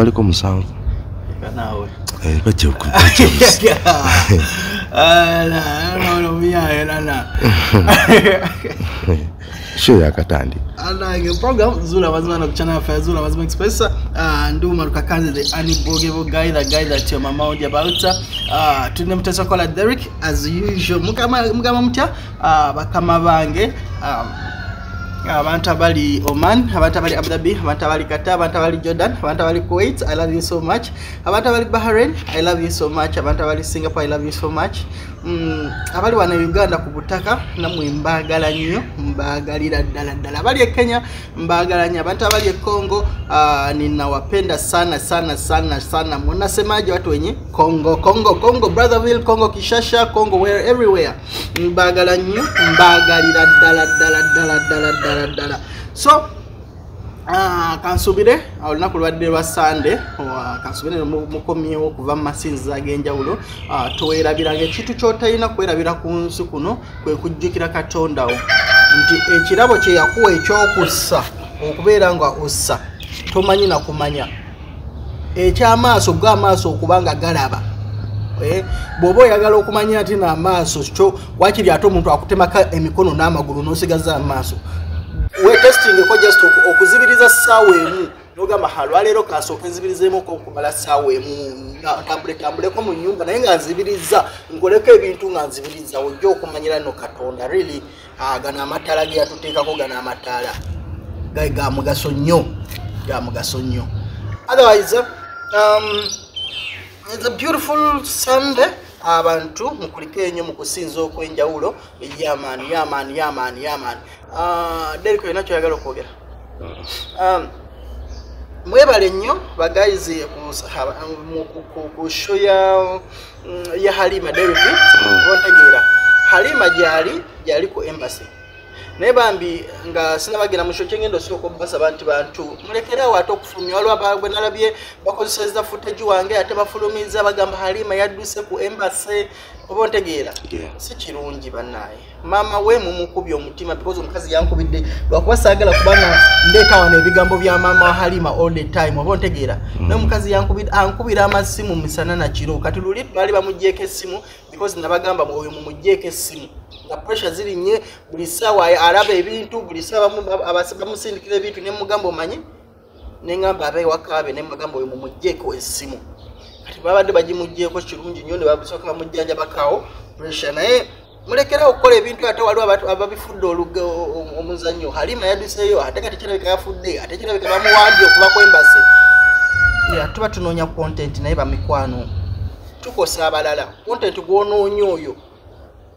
Mm, ba- baliko musanvu Eka nawe. Eh, bajja okubajja Ala, ala, no miyaye lana. sho yakatandika Anange program Zula mazima na kuchana ya Zula mazima express. Ah, ndu maruka kanze the unbogeable guy, the guy that your mama would about. Ah, tune mteso kola Derek as usual. Mukama mugama mutya? Ah, bakama bange. Um, abantu abali oman abantu abali abu dhabi abantu abali qatar abantu abali jordan abantu abali kuwait i love you so much. Abantu abali bahrain i love you so much. Abantu abali singapore i love you so much mm, abali uganda ku namwe mbagala nnyo mbagalira ddala ddala. Abali e kenya mbagala nnyo. Abantu abali e congo uh, ninawapenda sana sana sana sana. Mwanasemaje watu wenye? Congo congo congo brotherville congo kishasha congo where everywhere. Mbagala nnyo mbagalira ddala ddala ddala ddala ddala so Ah, kansubire olunaku lwadde lwa sande kansubire mu- mukomyewo okuva mu masinzizo ag'enjawulo Ah, towerabiranga ekintu kyotalina kwerabira ku nsi kuno kwe kujjukira katondawo nti ekirabo kye yakuwa ekyokussa okubeera nga ossa tomanyi nakumanya ekyamaaso go amaaso okuba nga galaba Eh, bw'oba oyagala okumanya ati naamaaso kyo wakiri ate omuntu akutemaka emikono n'amagulu n'osigaza amaaso wetestingeko just oku- okuzibiriza saawa emu. Nogamba ha lwaleero kasooka enzibirizeemuko okumala saawa emu nga ntambule tambuleko mu nyumba naye nga nzibiriza nkoleko ebintu nga nzibiriza ojja okumanyira no katonda really? Gano amataala ge yatuteekako gano amataala ga mugaso nnyo ga mugaso nnyo. Otherwise um, It's a beautiful Sunday. Abantu mukulike ennyo mu kusinza okw'enjawulo yaman yaman yaman yaman. Deriko yina kyoyagala okwogera? Um, mwebale nnyo bagaizi ku sho ya mm, ya halima derek bontegeera halima gyali gyali ku embassy naye bambi nga sinabagenda mu sho kyengenda osooka obasaba nti bantu. Mulekerawo ate okufulumya waliwo bwe nalabye bakozeseza footage wange ate bafulumiza bagamba halima yadduse ku embassy. Oba ontegeera? Si kirungi bannaye. Maama we mumukubye omutima because omukazi yankubidde. Lwakuba saagala kubanga ndeeta wano ebigambo bya maama wa halima all the time. Oba ontegeera? Naye omukazi ankubira amasimu misana na kiro. Kati luli baali bamugyeko essimu because nabagamba oyo mumugyeko essimu nga pressure zirinnye buli ssaawa alaba ebintu buli ssaawa bamusindikira ebintu nemugamba omanyi? Neŋŋamba abewakaabe nemugamba oyo mumugyeko essimu. Kati babadde bagimugyeko kirungi nnyo ne basooka bamujjanjabakawo pressure. Naye mulekerawo okukola ebintu ate waliwo ababifudde oluga omuzannyo. Halima yaduseeyo ate kati kirabika yafudde ate kirabika bamuwambye okuba kwembase tuba tunoonya content naye bamikwano. Tukosa abalala. Content gwonoonya oyo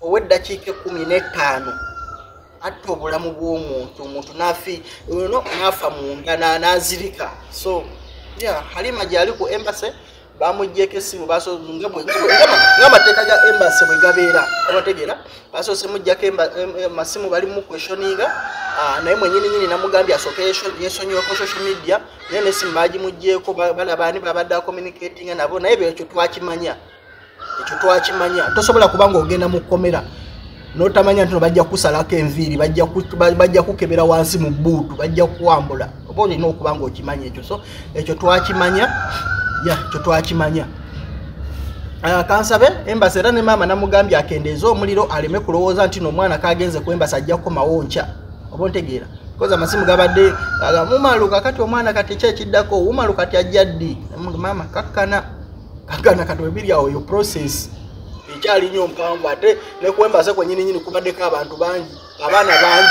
ow'eddakiika ekumi n'ettaano atta obulamu bw'omuntu omuntu nafi no nafa munda na- nazirika. So ya halima gyali ku embase bamugyeko essimu baso- nga bwe- nga bwe- nga- ng'amateeka ga embase bwe gabeera obategeera basoose em- masimu bali mu questioninga ah, naye mwenyini nyini namugambye asooke yesonyiweko social media naye nesimu bagimugyeko ba- balaba ani babadde acommunicatinga nabo naye ebyo ekyo twakimanya ekyo twakimanya. Tosobola kuba ngaogenda mu kkomera notamanya nti bajja kusalako enviiri bajja ku- ba- bajja kukebera wansi mu buutu bajja kuwambula oba olina okuba nga okimanya ekyo. So ekyo twakimanya ya ekyo twakimanya. Ah, kansabe embasi era ne maama namugambye akendeeza omuliro aleme kulowooza nti nomwana kagenze ku embasi ajja kukomawo nkya oba ontegeera? Koza amasimu gabadde aga, mumaluka kati omwana kati ki ekiddako umalu kati ajja ddi? Maama kakkana kakkana kati webiri awo yo process ekyali nnyo mpanvu ate nekuwembase kwenyininyini kubaddeko abantu bangi abaana bangi.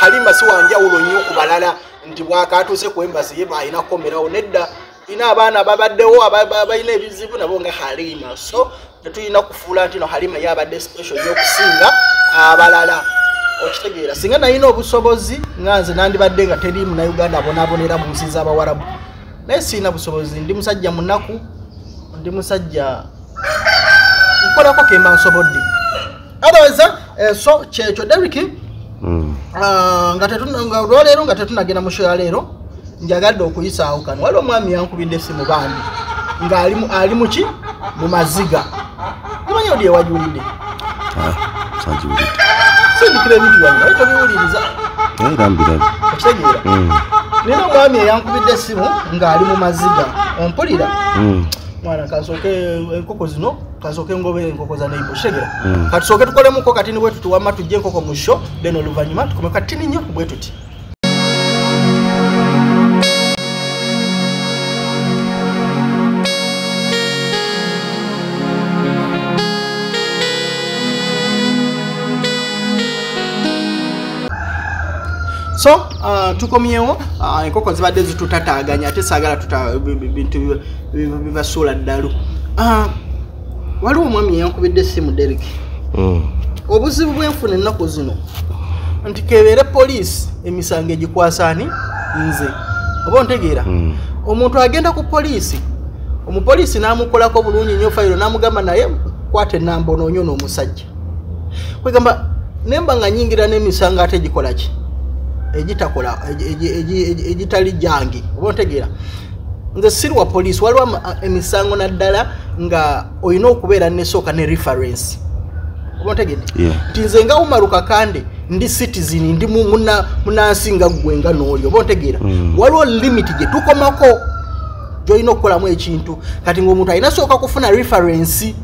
Halima si wanjawulo nnyo ku balala nti bwakatuuse ku embasi ye balina kukomerawo nedda ina abaana babaddewo aba- ba- balina ebizibu nabo nga halima. So tetulina kufuula nti no halima ye abadde special nnyo okusinga abalala. Okitegeera singa nalina obusobozi nga nze nandibadde nga teri munauganda abonaabonera mu nsi z'abawarabu naye siina busobozi ndi musajja munaku ndi musajja. Nkolako kemba nsobodde otherwise eh, so kyekyo deriki Mm. Ah, nga olwaleero nga tetunagenda mu show ya leero njagadde okuyisaawo kano. Waliwo omwami yankubidde bandi ng'ali mu- ali muki mu maziga. Nimanya oli ewajulidde sankiwulidde sindikira ebintu byange naye tobiwuliriza. Okitegeera Mm, nina omwami eyankubidde essimu ng'ali mu maziga ompulira. Mm. Mwana kansooke enkoko zino kansooke ngobe enkoko za neibo kitegeera Mm. katusooke tukolemuko katini bwe tuti wamma tujje enkoko mu sho then oluvannyuma tukome katini nnyo bwe tuti so uh, tukomyewo uh, enkoko zibadde zitutataaganya ate saagala bintu bi- bi- bibasuula ddalu. Uh, waliwo omwami yankubidde essimu derek Mm. obuzibu bwenfuna ennaku zino nti kebeere poliisi emisango egikwasaani nze. Oba ontegeera? Mm. omuntu agenda ku poliisi omupoliisi n'amukolako bulungi nnyo fayiro n'amugamba naye kwata enamba onoonyo n'omusajja kwegamba nemba nga nyingira n'emisango ate egikola ki egitakola egi- egi- egi- egi- egitali gyange oba ontegeera nze siri wa poliisi waliwo emisango naddala nga olina okubeera nesooka ne reference oba ontegedde Yeah. nti nze nga umaruka kande ndi citizen ndi mu- muna- munansi nga ggwe nga n'oli oba ontegeera Mm. waliwo limiti gye tukomako gyolina okukolamu ekintu kati ngaomuntu alina sooka kufuna referensi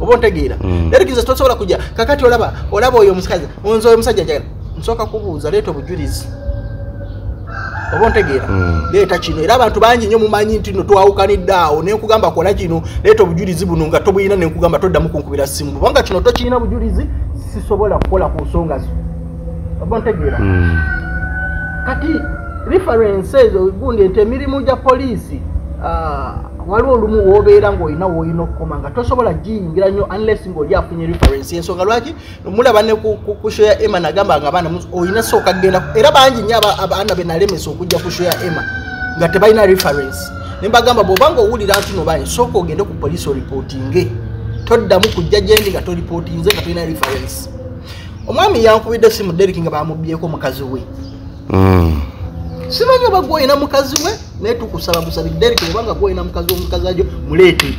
oba ontegeera Mm. erikiza tosobola kujja kakati olaba olaba oyo omusikazi nze oyo omusajja njagala nsooka kubuuza leeta obujulizi. Oba ontegeera? Mm. leeta kino. Era abantu bangi nnyo mumanyi nti no twawukanidde awo. Nenkugamba kola kino leeta obujulizi buno nga tobuyina nenkugamba toddamu kunkubira simu. Kubanga kino tokirina bujulizi sisobola kukola ku nsonga zo. Oba ontegeera? Mm. kati reference ezo gundi nti emirimu gya poliisi waliwo olumu wobeera ngaolina woolina okukoma nga tosobola giyingira nnyo unless ngaoli afunye reference. Ensonga lwaki? Mulaba ne ku- show ya emma nagamba nga abaana olina sooka kgenda era bangi nnyo aba- abaana benalemesa okujja ku show ya emma nga tebalina reference. Nembagamba bwobanga owulira nti nobanye sooka ogende ku poliisi oripootinge toddamu kujja gyendi nga toripootinze nga tolina reference. Omwami yankubidde simu derek nga bamubyeko mukazi we. Mm. Simanyi oba gwoyina mukazi we naye tukusaba busabi derek obanga gwoyina mukazi omukazi ajo muleete.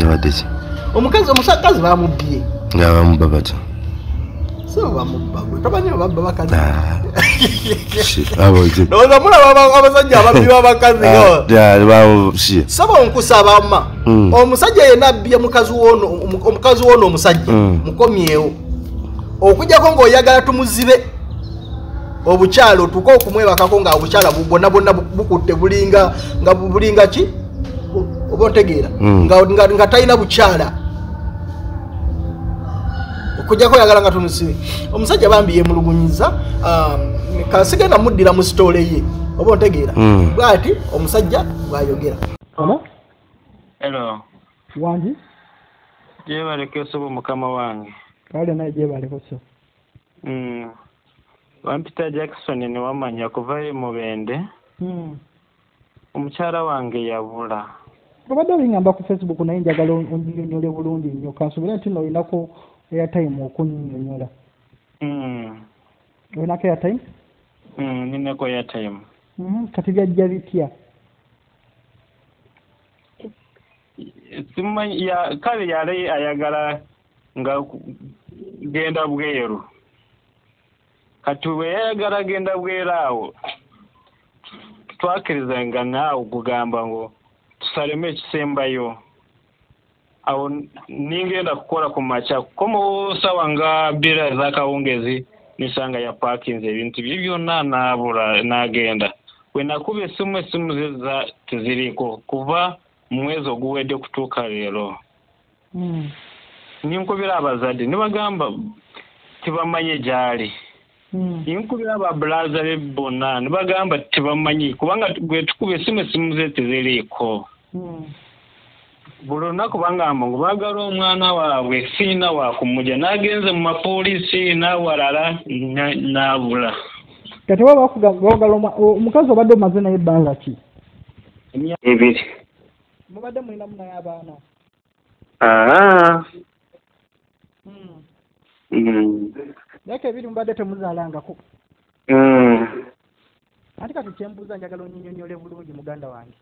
Yabadde ki? Omukazi omusakazi bamubye. Nga batya? Bamubba bakazi Ah. Abasajja ababbi b'abakazi Ah, saba onkusaba ma. Mm. omusajja yenna abbye mukazi wono omu- omukazi wono omusajja Mm. mukomyewo. Okujjako ng'oyagala tumuzibe obukyala otuuke okumwebakako nga obukyala bu- bwonna bwonna bu- bukutte bulinga nga bu- bulinga ki oba ontegeera Mm. nga, talina bukyala okujjako oyagala nga tumusibe omusajja bambi yemulugunyiza um, kasigenda muddira mu sitoole ye oba ontegeera Mm. bwati omusajja bwayogera Hello? Hello, Wangi? gyebaleka esobo mukama wange. Kale naye gyebaleko so. Mm. Wampita Jackson ne wamanya kuvayo mubende, Hmm. omukyala wange yabula. Obadde olingamba ku Facebook naye njagala onnyonnyole bulungi nnyo kansubire nti no olinako airtime okunnyonnyola. Mm. Olinako airtime? Mm, ninako ya time. Mhm. Kati byajja bitya? Simanyi ya kale yali ayagala nga genda bweru. Kati bwe yayagala genda bweru awo twakirizanga naawe kugamba ngo tusalemu ekisembayo awo ningenda kukola ku makya komo sawa nga bbira ez'akawungezi nisanga yapaakinze ebintu bye byonna naabula n'agenda. Bwe nakuba essimu essimu ze za teziriko kuva mu mwezi oguwedde kutuuka leero. Hmm. ninkubira abazadde nibagamba tibamanye gyali Hmm. ninkubira ababulaza be bonna nibagamba tibamanyi kubanga bwe tukuba essimu essimu ze teziriiko Hmm. buli lunaku bangamba ngu baagala omwana waabwe siina wakumujja n'agenze mu mapoliisi n'awalala na- n'abula Kati bakugamba baagala omukazi obadde omaze naye ebbanga ki? emyaka ebiri Mubadde mulinamu naye abaana. aa Hmm. Mm. Myaka ebiri mubadde temuzaalangako. Mm. Ate kati kyembuuza njagala onnyonnyole bulungi muganda wange.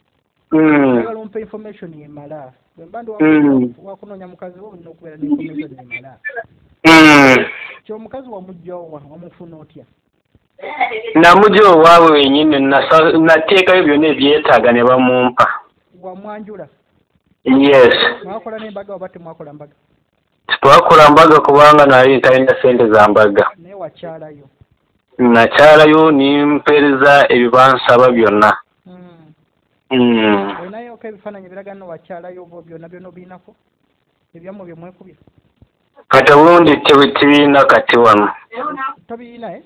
Mm. ayagala ompa information emala bwe mba ndi Mm. wakunoonya mukazi we olina okubeera ne information emala Mm. kyomukazi wamugjawa wamufuna otya namugya owaabwe wenyini nateekayo byonna ebyetaaga ne bamumpa wamwanjula yes mwakola n'embaga oba temwakola mbaga twakola mbaga kubanga nali talina sente za mbaga naye nakyalayo nimpeereza ebyo bansaba byonna. Mm. Mm. olinayoko ebifaananyi biraga nno wakyalayo oba byonna byonna obiinako ebyammwe bye mwekubye? Kati obundi tebi- tibiina kati wano. Tobiina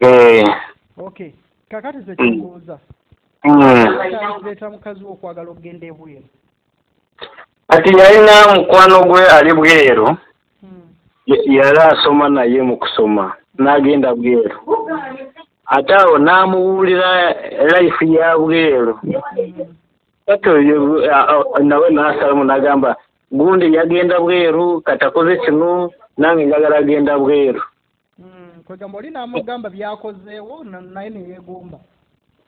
e okay kakati ze kibuuza Mm. leeta mukazi wo okwagala okugenda ebweru kati yalina mukwano gwe ali bweru yali asoma naye mu kusoma n'agenda bweru ate awo n'amubuulira life ya bweru kati oyo nawe n'asalamu n'agamba gundi yagenda bweru kati akoze kino nange njagala agenda bweru Mm. kwegamba oli n'amugamba byakozeewo na- naye neyeegomba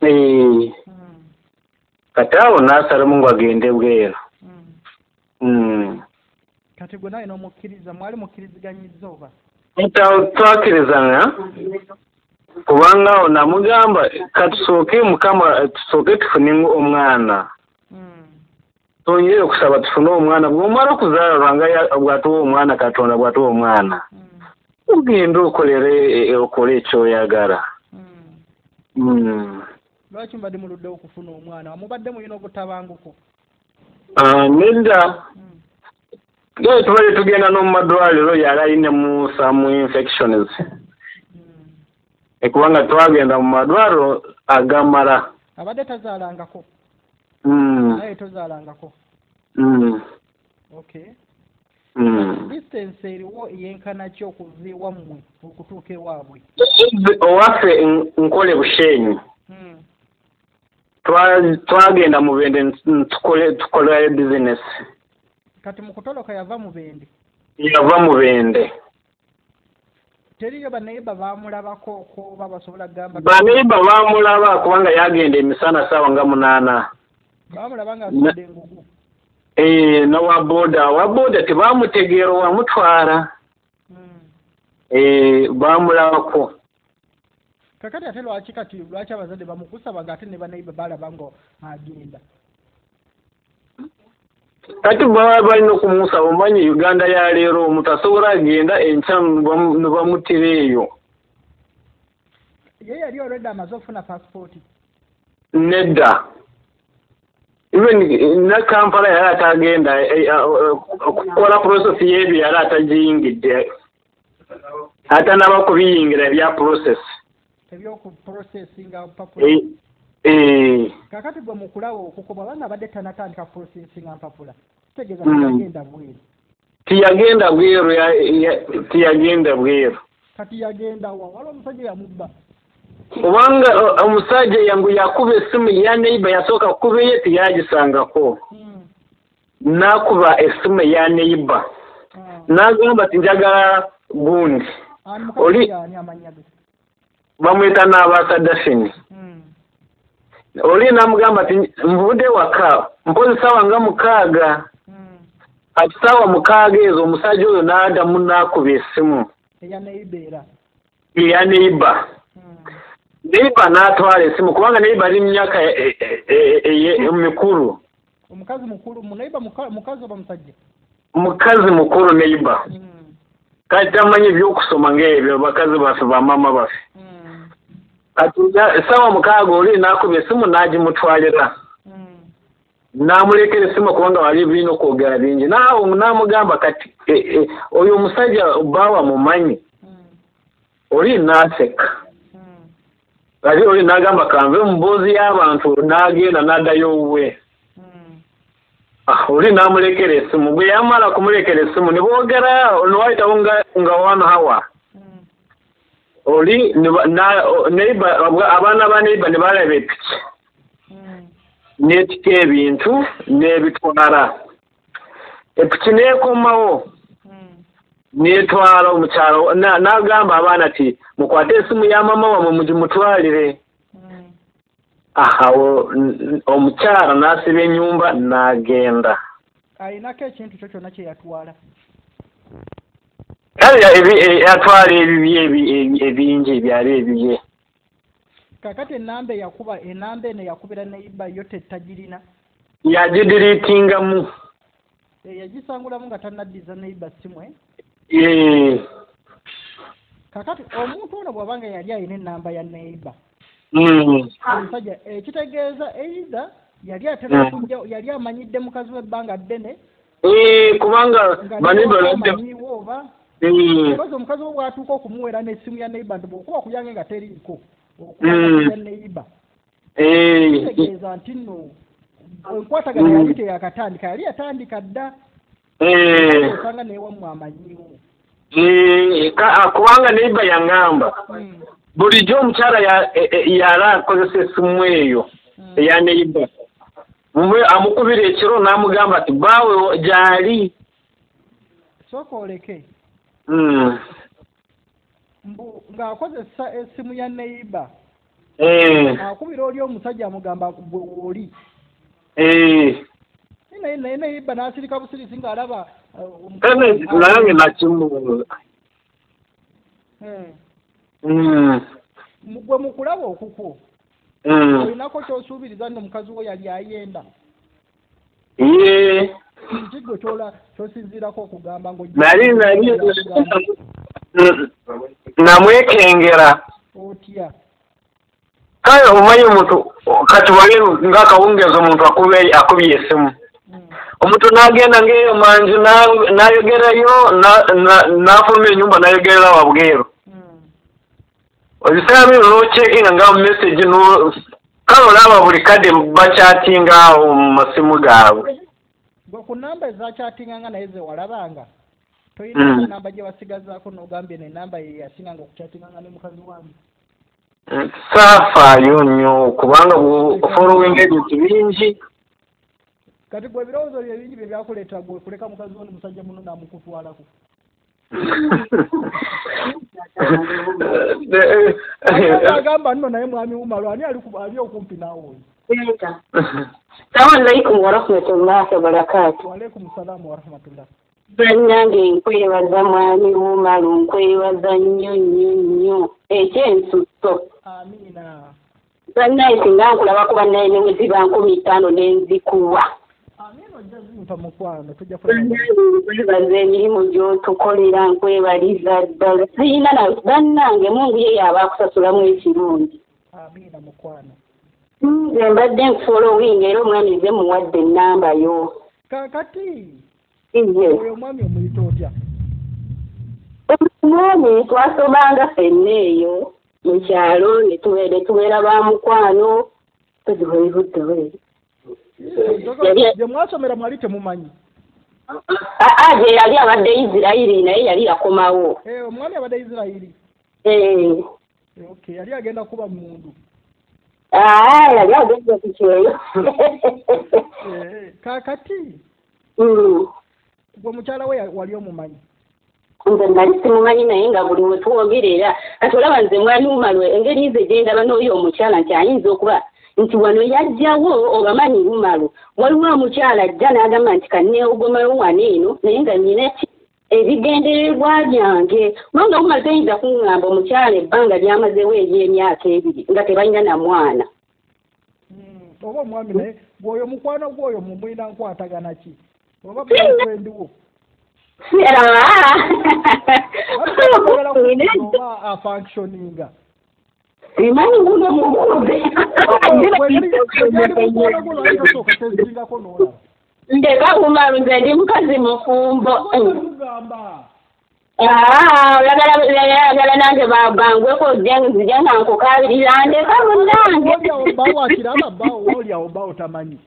Eh, Mm. kati awo n'asalamu ngu agende bweru. Kati gwe nawe n'omukkiriza mwali mukkiriziganyizza oba Nta- twakirizana kubanga awo namugamba katusooke mukama tusooke tufune omwana. Twongere okusaba tufune omwana bw'omala okuzaala lwanga bw'atuwa omwana katonda bw'atuwa omwana. Mm. ogenda okolere e- okole ekyoyagala. Lwaki mubadde muluddewo okufuna omwana? Wamubadde mulina obutabanguko nedda Mm. ye tubale tugenda n'omu madwaliro yali ayinemu some infections Mm. ekubanga twagenda mu madwaliro agamala abadde tazaalangako Mm. naye tozaalangako Mm. okay Mm. distance eriwo eyenkana ki okuva ewammwe okutuuka ewaabwe owaffe nkole bushenyi Mm. Twagenda mu bende tukole bizinesi kati mu kutoloka yava mu bende yava mu bende teriyo bannayiba baamulabako oba basobola kugamba baneiba bamulaba kubanga yagenda emisana saawa nga munaana. Baamulaba nga asudde engugu. Eh, nowa boda wa boda tebamutegeera wamutwala. Mm. Eh, bamulabako kakati ate lwaki kati lwaki abazadde bamukusabaga ate ne bannayiba balaba nga agenda kati baba balina okumusaba omanyi uganda ya leero omuntu asobola agenda enkya ne bamutira eyo. Ye yali olwedde amaze okufuna pasipooti nedda. Even ne kampala yali atagenda eh, eh, okukola process y'ebyo yali atagiyingidde atanaba kubiyingira ebya process ebyoku processinga mpapula. Eh, eh, kakati gwe mukulaba okukoma banga abadde tanatandika processinga mpapula. Kitegeeza Mm. tiyagenda bweru. Tiyagenda bweru ya- ya- tiyagenda bweru. Kati yagenda wa? Waliwo omusajja yamubba. Kubanga o- omusajja yangu yakuba essimu ya neiba yasooka kukuba ye tiyagisangako Mm. n'akuba essimu eya neiba Ah. n'agamba ti njagala gundi. Oli- ge bamwita n'abasadafini Mm. oli n'amugamba ti nvudde waka mpozi saawa nga mukaaga. Mm. kati saawa mukaaga ezo omusajja oyo n'adamu n'akuba essimu eya eya neiba Mm. neiba n'atwala essimu kubanga neiba ali mu myaka e- e- e- mikulu. Omukazi mukulu munaiba muka- mukazi oba musajja mukazi mukulu neiba kati tamanyi ebyokusoma ng'ebyo bakazi baffe bamama baffe. Mm. Kati na- saawa mukaaga oli n'akuba essimu n'agimutwalira Mm. n'amulekera essimu kubanga wali birina okwogera bingi naawe n'amugamba kati e, e, oyo omusajja baawa mumanyi oli n'aseka Mm. ate oli n'agamba kanve mu mboozi y'abantu n'agenda n'addayo owuwe Mm. Ah, oli n'amulekera essimu bwe yamala kumulekera essimu ne boogera newayitawo nga one hour. Oli neighbor- abaana ba neiba ne balaba epiki n'etika ebintu n'ebitwala epiki n'ekomawo n'etwala omukyalo na- n'agamba abaana ti mukwate essimu ya mama wamwe mugimutwalire awo n- omukyala n'asiba ennyumba n'agenda ayinako ekintu kyo kyonna kye yatwala kale e- yatwala ebibi ebi- ebi- ebingi ebyali ebiye. Kakati enamba eyakuba enamba eno yakubira neiba yo tetagirina. Yagidiriitingamu Eh, yagisangulamu nga tannaddiza neiba simu eh? Eh, kakati omuntu ono bw'abanga yali alina enamba ya neiba mm, omusajja ekitegeeza eitha yali atera Mm. okujja yali amanyidde mukazi w'ebbanga ddene. Eh, kubanga nga baniba oba because omukazi we bw'atuuka okumuweera n'essimu ya neiba nti bw'okuba kuyange nga teriiko Mm. okuya neiba Eh, kitegeeza nti nno enkwatagana yali teyakatandika yali yatandika dda osanga neewammwe amanyiwo kubanga neiba yaŋŋamba Mm, bulijjo omukyala ya- e- e- yali akozesa essimu eyo mm. eya neiba amukubira ekiro n'amugamba ati baawe gyali sooka oleke Mm, ng'akozesa essimu ya neiba eh, akubira oli omusajja amugamba gwe eh. naye naye neiba n'asirika busirisi ng'alaba uh, omu- Kale nange nakimubuuza Eh, Mm, gwe mu kulaba okukwo mm. olinako kyosuubiriza nno omukazi wo yali ayenda? Ye gwe kyola kyosinziirako okugamba nali nali namwekengera. Otya? Kale omanyi omuntu kati wali ngaakawungeezi omuntu akubye esimu Mm, omuntu n'agenda ng'eyo manju na- n'ayogerayo na- na- n'afuluma ennyumba n'ayogerera wabweru. Mm. ebiseera bino n'ocekinga nga mu message no kale olaba buli kadde bakyatinga awo mu masimu gaabwe gwe ku namba ezakyatinganga naye ze walabanga Mm. toyina namba gye basigazaako n'ogambye eno enamba ye yasinganga okukyatinganga ne mukazi wange. Saafaayo nnyo kubanga ofolowinga ebintu bingi. Kati gwe ebirowoozo bye bingi bye byakuleetera gwe kuleka mukazi wo ne musajja muno naamukutwalako agamba nno naye mwami wumalu ani ali ku- ali okumpi naawe? oyo Salamu alaikum warahmatullahi wabarakatu. waalaikum salaamu warahmatullah Bannange nkwebaza mwami Wumalu nkwebaza nnyo nnyo nnyo ekyensusso. amiina Bannange singa nkulaba ku bannaye ne bwe ziba nkumi ttaano ne nzikuwa. nkwebaza emirimu gy'otukolera nkwebaliza ddala. Siyina na bannange mungu ye yaaba akusasulamu ekirungi. amiina mukwano Nze mbadde nkufolowinga era omwami nze muwadde ennamba yo. kakati Ye. oyo omwami omuyita otya? Omwami twasomanga ffenna eyo mu kyalo ne tube- ne tubeera ba mukwano. Tozibwebuddewo eri Yali- gye mwasomera mwali temumanyi. Aa gye yali abadde isirayiri naye yali yakomawo. Eh, omwami abadde isirayiri? Eh, Eh, okay yali agenda kuba mundu kyeyo Eh, kakati Mm. gwe mukyala we wali omumanyi. Nze nali simumanyi naye nga buli we twogerera kati olaba nze mwami wumalwe engeri nze gye ndaba n'oyo omukyala nti ayinza okuba nti wano yajjawo obamanyi wumalu waliwo omukyala ajja n'agamba nti kanneewogomayo wano eno naye nga nina ki ebigendererwa byange kubanga wumalu tayinza kuŋŋamba omukyala ebbanga lyamazewo ery'emyaka ebiri nga tebalina na mwana Mm, oba omwami naye gweoyo mukwano gwoyo mumwina nkwatagana ki oba boyfriend wo ayagala oba afunctioninga simanyi guno mubuuze ndeka wumalu nze ndi mukazi mufumbo. Oyagala nange bangweko nzija nga nkukabirira ndeka tamanyi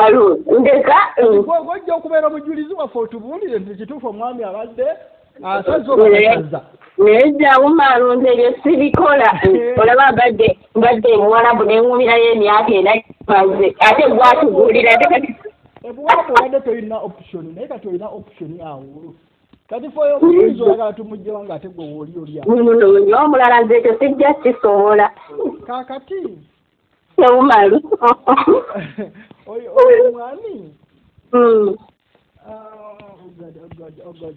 alu ndeka mm. gwojja okubeera omujulizi waffe otubuulire nti kituufu omwami abadde okukataza naye wumalu nze ebyo sibikola olaba mbadde mbadde muwalabu nenwumirayo emyaka ena maze ate gwatubuulira ate kati ebuwalabu obadde tolina option naye kati olina option awo kati feyo omujulizi oyagala tumugjewo nga ate gwe wooli olyawo munoonya omulala nze ekyo sijja kisobola kakati yawumalu oyo oyo mwami Mm. Ah, oh oh oh.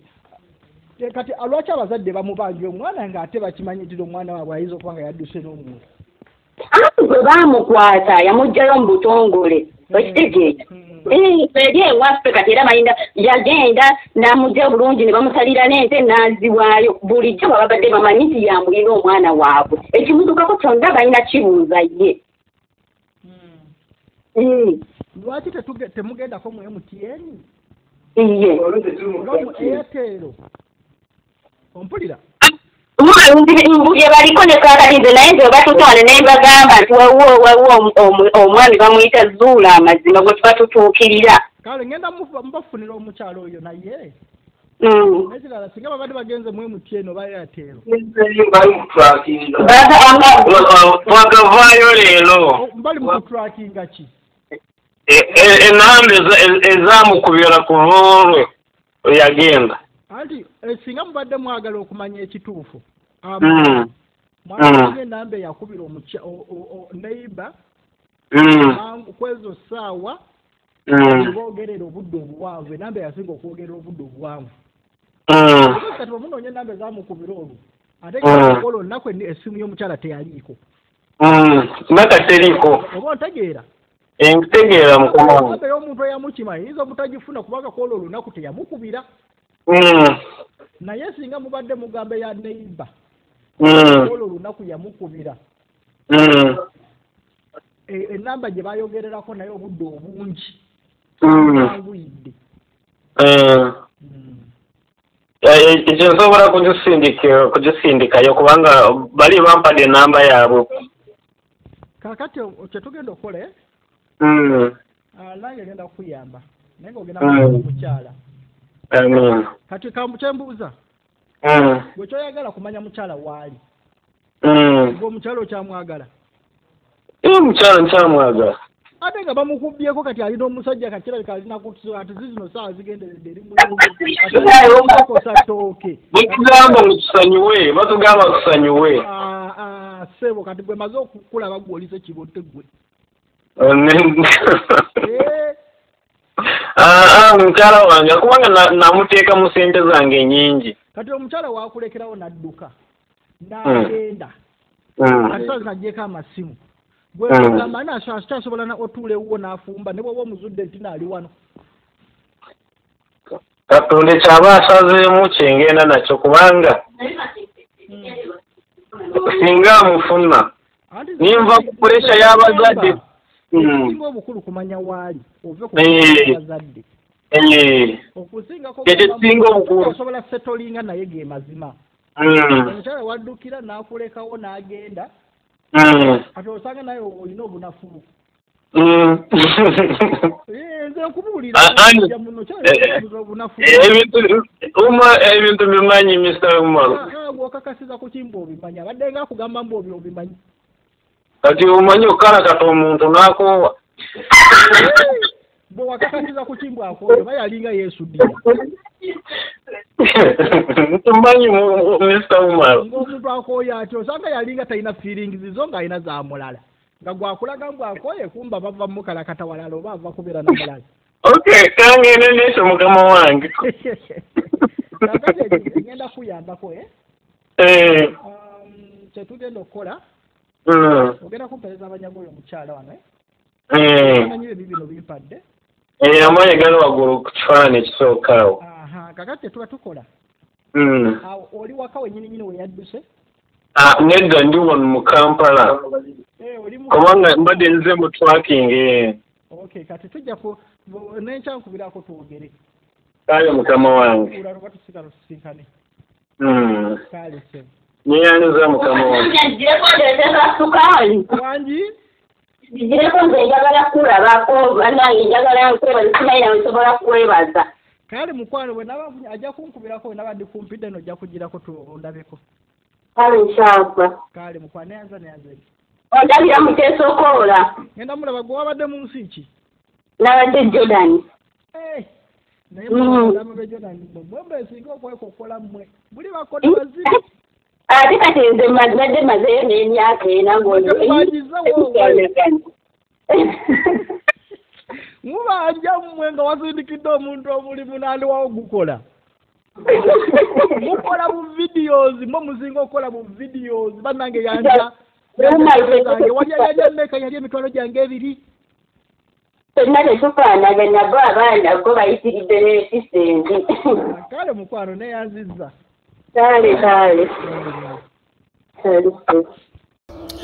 Eh, kati lwaki abazadde bamubanja omwana ng'ate bakimanyiitira omwana waabwe ayinza okuba nga yadduse n'omuntu anti bwe baamukwata yamuggyayo mu butongole okitegeera eri ewaffe kati era mayinda yagenda n'amugya bulungi ne bamusalira n'ente n'aziwaayo bulijjo nga babadde bamanyi nti yambulira omwana waabwe ekimudukako kyonna balina kibuuza ye Eh, lwaki temugendako mu mtn iye airtel ompulira mbulye baliko ne kaakalinze naye nze obatutwale ne mbagamba nti omu- omu- omwami bamuyita zuula amazima gwe tubatutuukirira kale ngenda muba- mubafunira omukyalo oyo naye Mm. nekirala singa babadde bagenze mu mtn oba airtel bwagavaayo leero mbali mu kutrakinga ki E- e- enamba eza- e- ezamukubira ku lwolwe yagenda anti singa mubadde mwagala okumanya ekituufu Mm, mwange enamba eyakubira neiba mm, kwezo ssaawa mm, bogerera obudde obuwanvu. Enamba yasinga okwogerera obudde obuwanvu. Mm. kati bamunoonya enamba ezamukubira olwo ate Mm. ngaokola olunaku essimu y'omukyala teyaliiko. Mm, nakateriko oba ontegeera? Wange namba y'omuntu eyamukima yinza obutagifuna kubanga kola olunaku teyamukubira. Naye singa mubadde mugamba ya neiba mm, kola olunaku yamukubira mm, E- enamba gye bayogererako naye obudde obungi. Mm, banguyidde mm. Eh, ekyo nsobola kugisindika kugisindikayo kubanga bali bampadde enamba yaabwe. Kakati kyetugenda Ah, nange genda kukuyamba. Naye ngaogenda mukyala kati kambu kyembuuza Mm, gwe kyoyagala kumanya mukyala waali. Mm. gwe omukyala okyamwagala. Eh, mukyala nkyamwagala. Ate nga bamukubyeko kati alina omusajja kakirabika alinaku ati zizino saawa zigenderedde eri mukosa tooke batugamba mutusanyuwe batugamba tusanyuwe Ah, ah, ssebo kati gwe maze okukulaba gwe olise kibotte gwe. Eh, Ah, ah, mukyala wange kubanga na- namuteeka mu sente zange nyingi kati omukyala wakulekerawo n'adduka n'agenda Mm. kati saa zinagyeko amasimu gwe Mm. ogamba ani aso- akyasobola na- otuula ewuwo n'afumba ne bw'oba omuzudde nti naali wano katonda kyaba asazeemu kyengenda nakyo kubanga singa amufuna Ninva ku pressure y'abazadde. Mm. ekisinga obukulu kumanya waali ove ku Eh. bazadde Eh, kisinga obukulu. osobola setolinga naye ge mazima. Mm, omukyala waddukira n'akulekawo n'agenda mm, kati osanga naye olina obunafu mm. Eh, Ah, eh, eh, obunafu ebintu uma ebintu bimanyi mr umaru gwokakasiza ku kimba obimanyi? Abadde nga akugamba mbu obi obimanyi. Kati omanyi okukalakata omuntu n'akoowa bwe wakakasiza ku kimba akooyo oba yalinga yeesuddira tumanyi mr. Umaru ng'omuntu akooyo atyo osanga yalinga talina feelings zo ng'alina za mulala. Nga gwakulaga mbu akooye kumba bava mukalakata walala oba ava kubeera na mulala. Okay kangende nekyo mukama wange. Ngenda kuyambako eh? Eh, Um, kyetugenda okukola mm, ogenda kumpereza abanyago oyo omukyala wano eh? eh. bino bimpadde amaanyi gali waggulu ku kifaananyi ekisooka awo. Aha kakati kyetuba tukola. Mm. awo oli waka wenyini nyini we yadduse? Ah, nedda ndi wano mu kampala. Eh, kubanga mbadde nze mu tracking eh. okay kati tujja ku nenkyankubirako twogere. Kale mukama wange. Ulalo batusigala tusinkane Mm. kale se nyeyanza mukama wange. Wangi njireko nze njagala kulabako bannange njagala nawe nsobola kwebaza kale mukwano bwe naba ajja kunkubirako bwe naba ndi kumpidde no ojja kugirako tundabeko kale nkyagwa kale mukwano neyanza neyanza ondabira muteesokoola ngenda mulaba gwe wabadde mu nsi ki nabadde jordan Eh, naye Mm. mulamu be jonani mwe mwembe esinga okwekokola mmwe muli bakode bazibu ate kati nze mazadde mazeyo n'emyaka ena mubanja mmwe nga wasindikidde omuntu omulimu nandiwawo gukola mukola mu videos mwe musinga okukola mu videos. Bannange yanja zange walyayalya meka yali emitwalo gyange ebiri. Tonna tetufaanaganya bo abaana go bayitiridde n'ekisenzi kale mukwano neyanzizza kale kale kale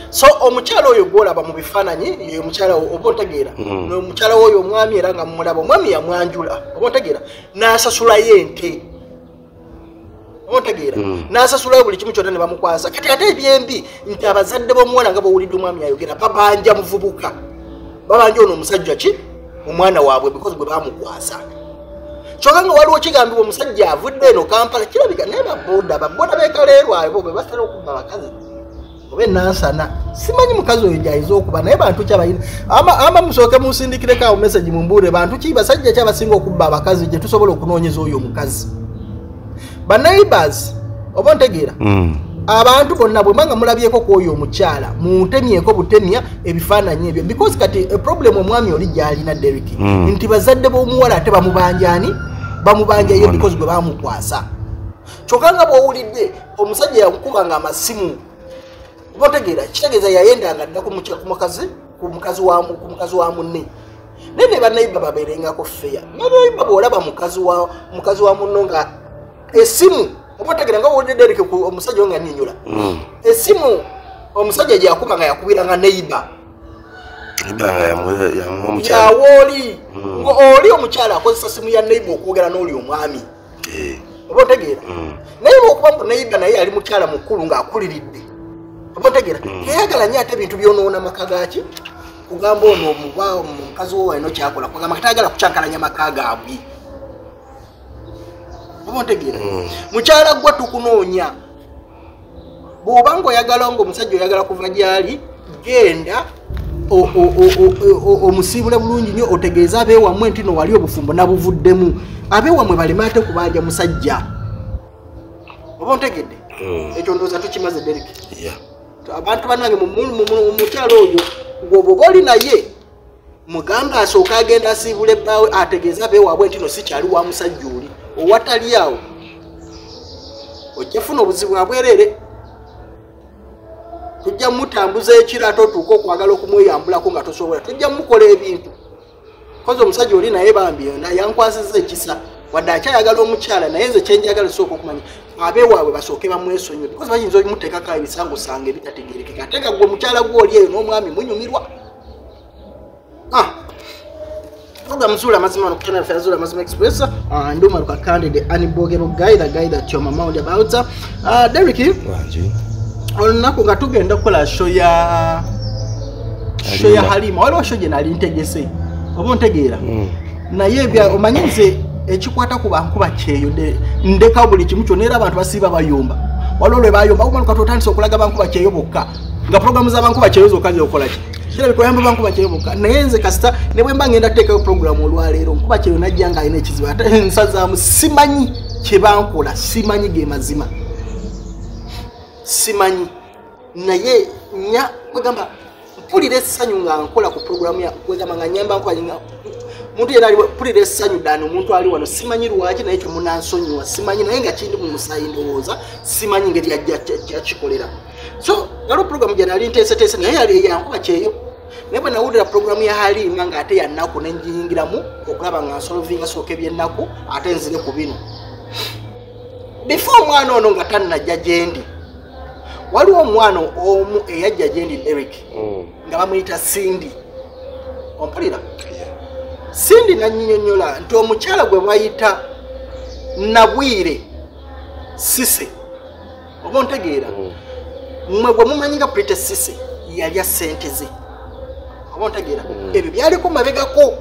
so omukyala oyo gwolaba mu bifaananyi ye omukyala oba ontegeera Mm. nomukyala woyo omwami era nga mumulaba omwami yamwanjula oba ontegeera n'asasulayo ente. Oba ontegeera Mm. n'asasulayo buli kimu kyonna ne bamukwasa. Kati ate ebyembi nti abazadde b'omuwala nga bawulidde omwami ayogera babanja muvubuka. Babanja ono omusajja ki? Omwana waabwe because gwe bamukwasa kyokka nga waliwo kigambibwa omusajja avudde eno kampala kirabika naye baboda baboda bekaleerwayo bo be batera okubba abakazi. Oba enansana simanyi mukazi oyo gyayiza okuba naye bantu ki abalina ama musooke munsindikireko awo message mumbuulire bantu ki basajja ki abasinga okubba abakazi gye tusobola okunoonyeza oyo omukazi banaibers oba ontegeera? Mm. abantu bonna bwe mbanga mulabyeko kwoyo omukyala muntemyeko butemya ebifaananyi ebyo. Because kati problem omwami oli gyalina derek Mm. nti bazadde b'omuwala ate bamubanjani bamubanja ye because gwe bamukwasa. Kyokka nga bwowulidde omusajja yakukubanga amasimu. Oba otegeera kitegeeza yayendanga dda ku mukazi wa munne. Naye ne bannayibba babeerengako feya banayibba bwolaba mukazi wa munno nga esimu oba otegeera nga bwowulidde derek ku omusajja wo nga nnyonnyola Mm. esimu omusajja gyakuba nga yakubiranga neiba Yawa oli nga oli omukyala akozesa simu ya neiba okwogera n'oli omwami. Eh. oba otegeera? Mm. naye bwokuba mbu neiba naye yali mukyala mukulu ng'akuliridde. Oba otegeera? Mm. teyagala nnyo ate ebintu byonoona maka gaki kugamba ono omuba omukazi wo walina kyakola kugamba katayagala kucyankalanya maka gaabwe. Oba ontegeera Mm. mukyala gwe tukunoonya. Bw'oba ngaoyagala ngaomusajja oyagala kuva gyali genda omusiibule bulungi nnyo otegeeze abeewamwe nti no wali obufumbo nabuvuddemu. Abeewamwe baleme ate kubanja musajja. Oba ontegedde? Mm. ekyo ndowooza tukimaze derek Yeah. abantu mu- mukyalo oyo ng'oboba oli naye mugambe asooke agenda asiibula ebbaawe ategeeze abeewaabwe nti no si kyali wa musajja oli owatali awo. Ojja funa obuzibu abwerere tujja mutambuza ekirato otuuke okwagala okumweyambulako nga tosobola. Tujja mukola ebintu. Kozi omusajja oli naye bambi na- yankwasiza ekisa. Wadde akyayagala omukyala naye nze kyenjagala sooka okumanya. Abeewaabwe basooke bamwesonyiwe bikozi bayinza omuteekako ebisango sanga ebitategerekeka ate nga gwe mukyala gwe oli eyo n'omwami munyumirwa. Ah. program zula mazima no kutana fa zula mazima express uh, ndo maruka candidate ani bogero guy the guy that your mama about uh, Derek Wanji. Olunaku nga tugenda kukola show ya show ya halima. Waliwo show gye nali ntegese. Oba ontegeera? Mm. naye ebya omanyi nze ekikwata ku bankuba kyeyo de- ndeka buli kimu kyonna era abantu basiiba bayomba. Waliwo lwe bayomba kumanuka totandisa okulaga bankuba kyeyo bokka. Nga programu z'abankuba kyeyo zokka ziokola ki? Kirabika oyamba bankuba kyeyo bokka. Naye nze kasita ne bwe mba ngenda teekayo programu olwaleero nkuba kyeyo najja nga alina ekizibu ate nsazaamu simanyi kye bankola simanyi ge mazima simanyi. Naye nya kwegamba mpulira essanyu nga nkola ku programu ya kwegamba nga nyamba nkola muntu yena mpulira essanyu ddani omuntu ali wano simanyi lwaki naye kyomunansonyiwa simanyi naye nga kindi mu musayi ndowooza simanyi ngeri ajja kyakikolera so waliwo programu gye nali nteeseteese naye yankuba kyeyo. Naye bwe nawulira programu ya halima ng'ate yannaku nenjiyingiramu okulaba nga nsolovinga sooka ebyennaku ate nzire ku bino. Before omwana ono nga tannajja gyendi waliwo omwana omu eyajja gyendi eric Mm. nga bamuyita sindi ompulira sindi nanyinyonyola nti omukyala gwe bayita nabwire sise. Oba ontegeera? Mm. mmwe gwe mumanyi nga prete sise yalya sente ze. Oba ontegeera? Mm. ebyo byaliko mabegako.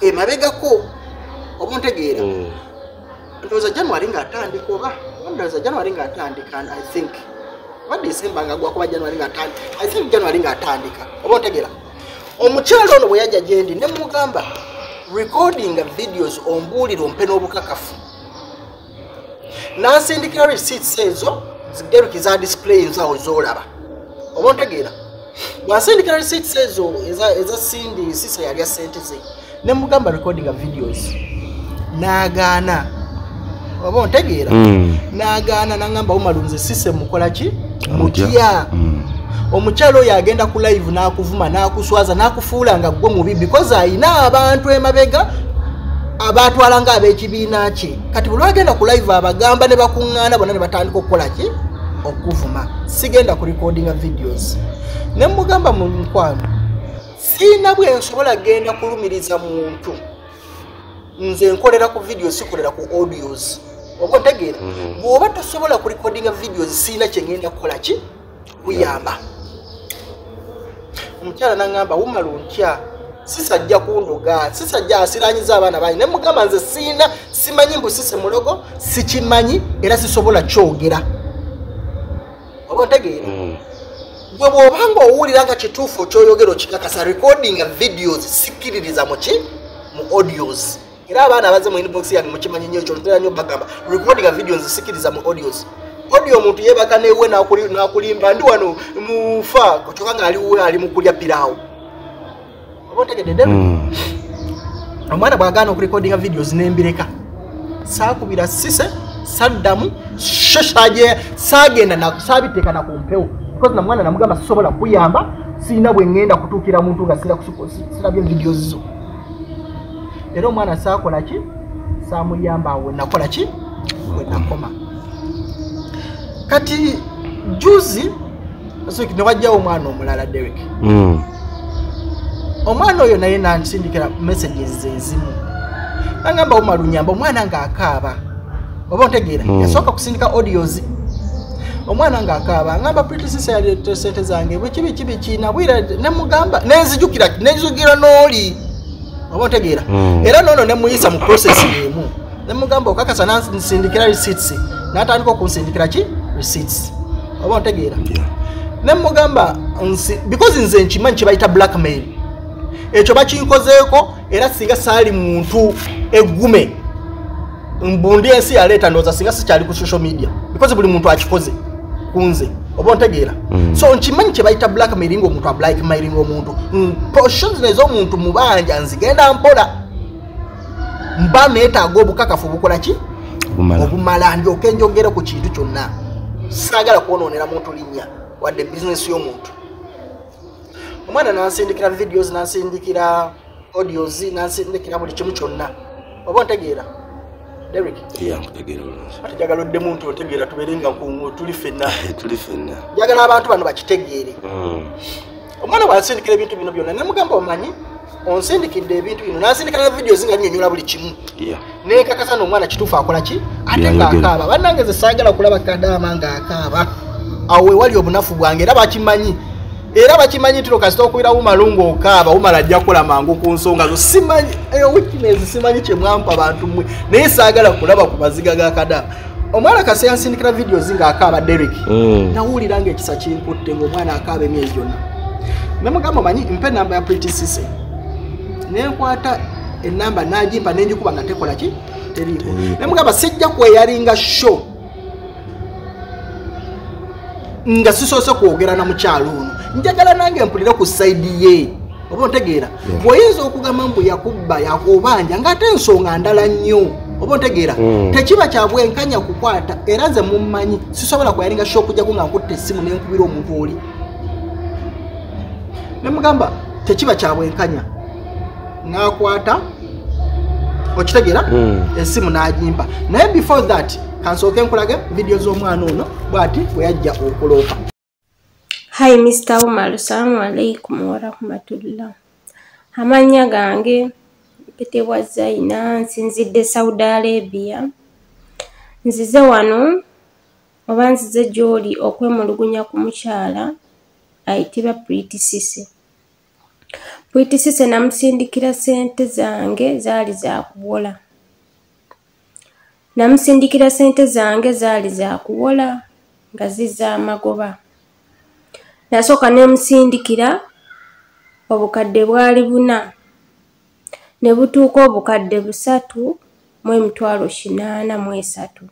Emabegako. Oba ontegeera? Ndowooza january ngaatandika oba ndowooza january ngaatandika i think oba december nga gwakuba january ngaatandika i think january ngaatandika oba otegeera omukyala ono bwe yajja gyendi ne mugamba recordinga videos ombuulire ompe n'obukakafu. Nansindikira receipts ezo derek za display nzawo zolaba. Oba ontegeera bwansindikira receipts ezo eza sindi sisa yalya sente ze. Nemugamba recordinga videos. Nagaana oba ontegeera? Mm. nagaana nagamba umalunze sise mukola ki? Amutya. mutya. Mm. omukyala oyo agenda ku live n'akuvuma n'akuswaza n'akufuula nga gwe mubi because ayina abantu emabega abatwala nga ab'ekibiina kye. Kati buli agenda ku live abagamba ne bakuŋŋaana bonna ne batandika okukola ki? Okuvuma. Sigenda ku recordinga videos. Ne mugamba mu mukwano siina bwe nsobola genda kulumiriza muntu. Nze nkolera ku video sikolera ku audios oba ontegeera Mhm. bw'oba tosobola ku recordinga videos siina kyengenda kukola ki? Kuyamba. Omukyala naŋŋamba wumala ontya sisajja kundoga sisajja asiranyiza abaana banyi ne mugamba nze siina simanyi mbu sise mulogo sikimanyi era sisobola kyogera. Oba ontegeera Mm. gwe bw'obanga owulira nga kituufu okyoyogera okikakasa recordinga videos sikkiririza muki mu audios era abaana abaze mu inbox yange mukimanyi nyo ekyo ntera nnyo bagamba recordinga videos sikkiriza mu audios. Audio omuntu yeebaka newe nakuli- nakulimba ndi wano mufa kyokka nga aliwe ali mu kulya piraawo oba otegedde Mm. omwana bwagaana okurecordinga videos nembireka saakubira sise saddamu sheshaje saagenda na- saabiteeka na ku mpewo. Because na mwana namugamba sisobola kuyamba siina bwe ŋŋenda kutuukira muntu nga sira- si- sirabye videos zo era omwana saakola ki? Saamuyamba awo nakola ki? We nakoma. Kati juzi ne wajjawo omwana omulala derek. Mm. omwana oyo naye nansindikira messages ezimu. Nagamba omalunyamba omwana ng'akaaba oba ontegeera Mm. yasooka kusindika audios. Omwana ng'akaaba ngamba pritisisa yaleeta sente zange. Bwekibi kibi kiina bwira nemugamba nenzijukira nenzijukira n'oli oba ontegeera Mm. era noono nemuyisa mu process emu. Nemugamba okakasa nansindikira receipts. Natandika okunsindikira ki? Receipts. Oba ontegeera Yeah. nemugamba nsi because nze nkimanyi kyebayita blackmail. Ekyo bakinkozeeko era singa saali muntu eggume. Mbundi ensi yaleeta ndooza singa sikyali ku social media. Because buli muntu akikoze kunze oba ontegeera Mm. so nkimanyi kyebayita blackmail nga omuntu ablackmailing omuntu. Mm, portions ez'omuntu mubanja nzigenda mpola. Mba neetaaga obukakafu bukola ki? Bumala. obumala. Ndyoke njogere ku kintu kyonna. Saagala kwonoonera muntu linnya wadde bizinesi y'omuntu. Omwana nansindikira videos nansindikira audios nansindikira buli kimu kyonna. Oba ontegeera derek Yeah, nkutegeera bulungi. ate njagala odde muntu ontegeera tubeere nga nkungu tuli ffenna. Tuli ffenna. Njagala abantu bano bakitegeere. Mm. omwana bwansindikira ebintu bino byonna nemugamba omanyi onsindikidde ebintu bino nansindikira na videos nga nnyonnyola buli kimu. Yeah. nekakasa n'omwana kituufu akola ki? Ate ng'akaaba bannange ze saagala kulaba kadaama ng'akaaba. Awo wewali obunafu bwange era bakimanyi era bakimanyi tiro kasita okubira wumala ng'okaaba wumala ajja kukola mangu ku nsonga zo. Simanyi eyo wikinesi simanyi kyemwampa bantu mmwe naye saagala kulaba ku maziga ga kadaama omwana kasi yansindikira videos ng'akaaba derek Mm. nawulira ngaekisa kinkutte ngaomwana akaaba emyezi gyonna. Nemugamba omanyi mpa enamba ya pretty sise nenkwata enamba nagimpa nenjikuba nga tekola ki? Teriiko. Teriiko. nemugamba sijja kweyalinga sho nga sisoose kwogera na mukyalo ono njagala nange mpulire ku saidi ye. Oba ontegeera? Bw'oyinza okugamba mbu yakubba yakubanja ngaate ensonga ndala nnyo. Oba ontegeera? Mm. tekiba kya bwenkanya kukwata era nze mummanyi sisobola kweyalinga sho okujjaku nga nkutta essimu nenkubira omuntu oli. Nemugamba tekiba kya bwenkanya. Nakwata okitegeera? Mm. esimu n'agimpa. Naye before that kansooke nkulage vidiyo z'omwana ono bwati bwe yajja okuloopa Hi Mr. Umar, salamu alaikum warahmatullah. Amannya gange mpitibwa Zaina, nsinzidde Saudi Arabia. Nzize wano oba nzize gy'oli okwemulugunya ku mukyala ayitibwa Pretty Cisse. Pretty Cisse namusindikira ssente zange zaali za kuwola. Namusindikira ssente zange zaali za kuwola nga zizza amagoba. Nasooka nemusindikira obukadde bwali buna. Ne butuuka obukadde busatu mu emitwalo kinaana mu esatu.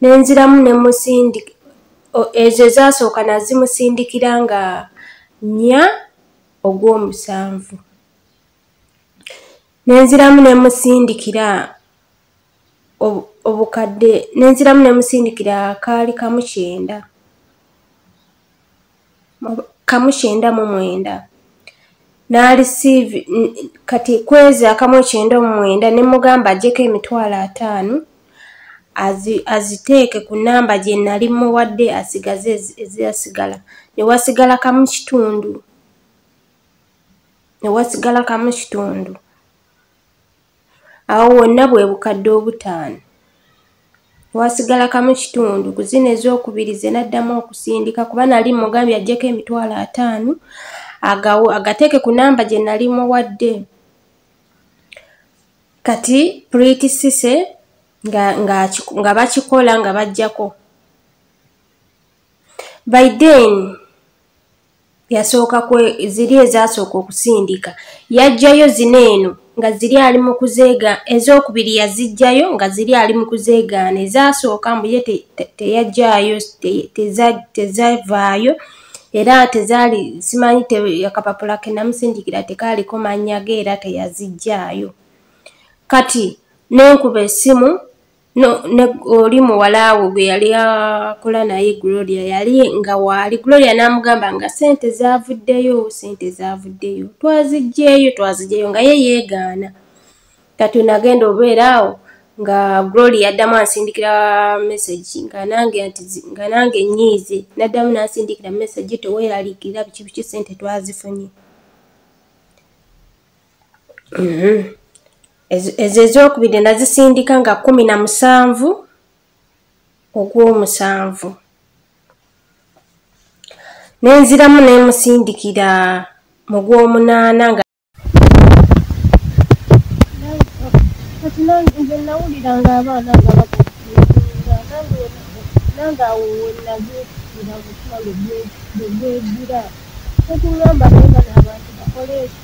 Nenziramu nemusindika ezo ezasooka nazimusindikira nga nnya ogw'omusanvu. Nenziramu nemusindikira obukadde nenziramu nemusindikira akaali kamu kyenda kamu kyenda mu mwenda. N'alisiivi kati kwezi akamu ekyenda omu mwenda ne mugamba ajjeko emitwalo ataano aziteeke ku namba gye nali muwadde asigaze ezasigala ne wasigala kamu kitundu. Ne wasigala kamu kitundu. Awo wonna bwe bukadde obutaano wasigala kamu kitundu ku zino ez'okubiri ze n'addamu okusindika kuba nali mugambye ajjeko emitwalo ataano agateeke ku namba gye nali muwadde. Kati priti sise nga, nga, nga bakikola nga bajjako. By then yasooka kwe ziri ezasooka okusindika. Yajjayo zino eno nga ziri ali mu kuzeega ez'okubiri yazijjayo nga ziri ali mu kuzeegaana. Ezasooka mbu ye teyajjaayo tezavaayo era tezaali simanyi akapapula ke namusindikira tekaaliko mannya ge era teyazijjaayo kati nenkuba essimu oli muwalaawo gwe yali akola naye gloria yali nga waali gloria n'amugamba nga sente zavuddeyo sente zavuddeyo twazijjeeyo twazijjeeyo nga ye yeegaana. Kati nagenda obeera awo nga gloria addamu ansindikira messagi nga nange nyiize naddamu n'asindikira messagi teweeraliikirira biki biki sente twazifunye. Mhm. Ezo ezokubiri nazisindika nga kumi na musanvu ogw'omusanvu. Nenziramu nemusindikira mu gw'omunaana nga nze nawuliranga abaana nga nange awo wenazekira butwalo bwegwegura tekugamba naye bano abantu bakoleki babeereko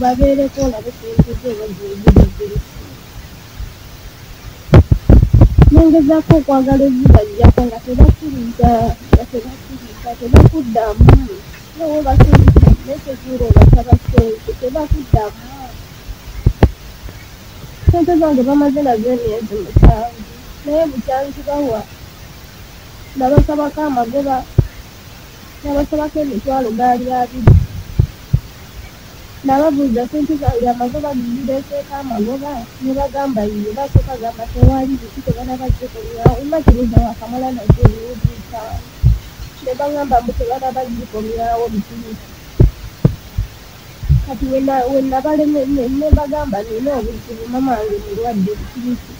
babeereko olabe senteze bagegirigiri nongezaako okwagala ezibajjako nga tebakiriza nga tebakiriza tebakuddamu. Nowo basindika nesekiro obasaba sente tebakuddamu sente zange bamaze nazo emyezi musanvu. Naye bukyanzibawa nabasabako amagoba nabasabako emitwalo gaali abiri nababuuza sente zange amagoba gireeseeko amagoba ne bagamba ye basooka gamba tewali biki tebanabaggikomyawo imakiriza wakamala nazo emyezi etaano ne bagamba mbu tebanabaggikomyawo bikiriki kati wenabaleme ne bagamba nina obuzibu mamange mulwadde bikiriki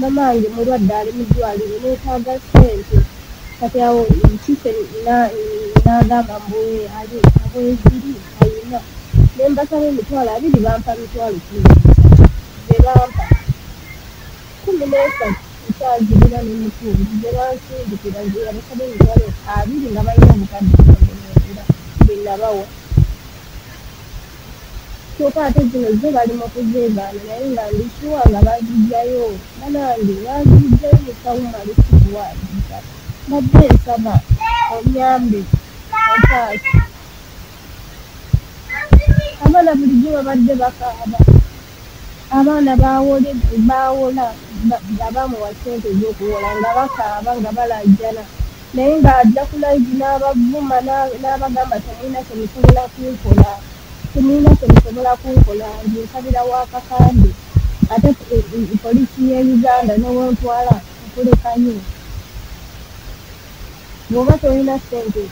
mamange mulwadde ali mu ddwaliro neetaaga sente kati awo kise n'agamba mbu abweziri ayina nembasaba emitwalo abiri bampa mitwalo kumi. Zebampa kumi nesatu nkyazibira nemutundu zebansindikira nze yabasaba emitwalo abiri nga balina obukadde bwenera bwenabawa kyokka ate zino zo bali mu kuzeegaana naye nga ndisuwa nga bazijjayo banange bazijjayo mukawumalisibuwagisa badde nsaba onyambe ontaaki abaana bulijjo babadde bakaaba. Abaana bawola abamuwa sente ez'okuwola nga bakaaba nga balajjana. Naye ng'ajja ku live n'abavuma n'abagamba temulina kyemusobola kunkola temulina kyemusobola kunkola nzensabira wakakande ate polisi ye uganda newontwala okulekayo bw'oba tolina sente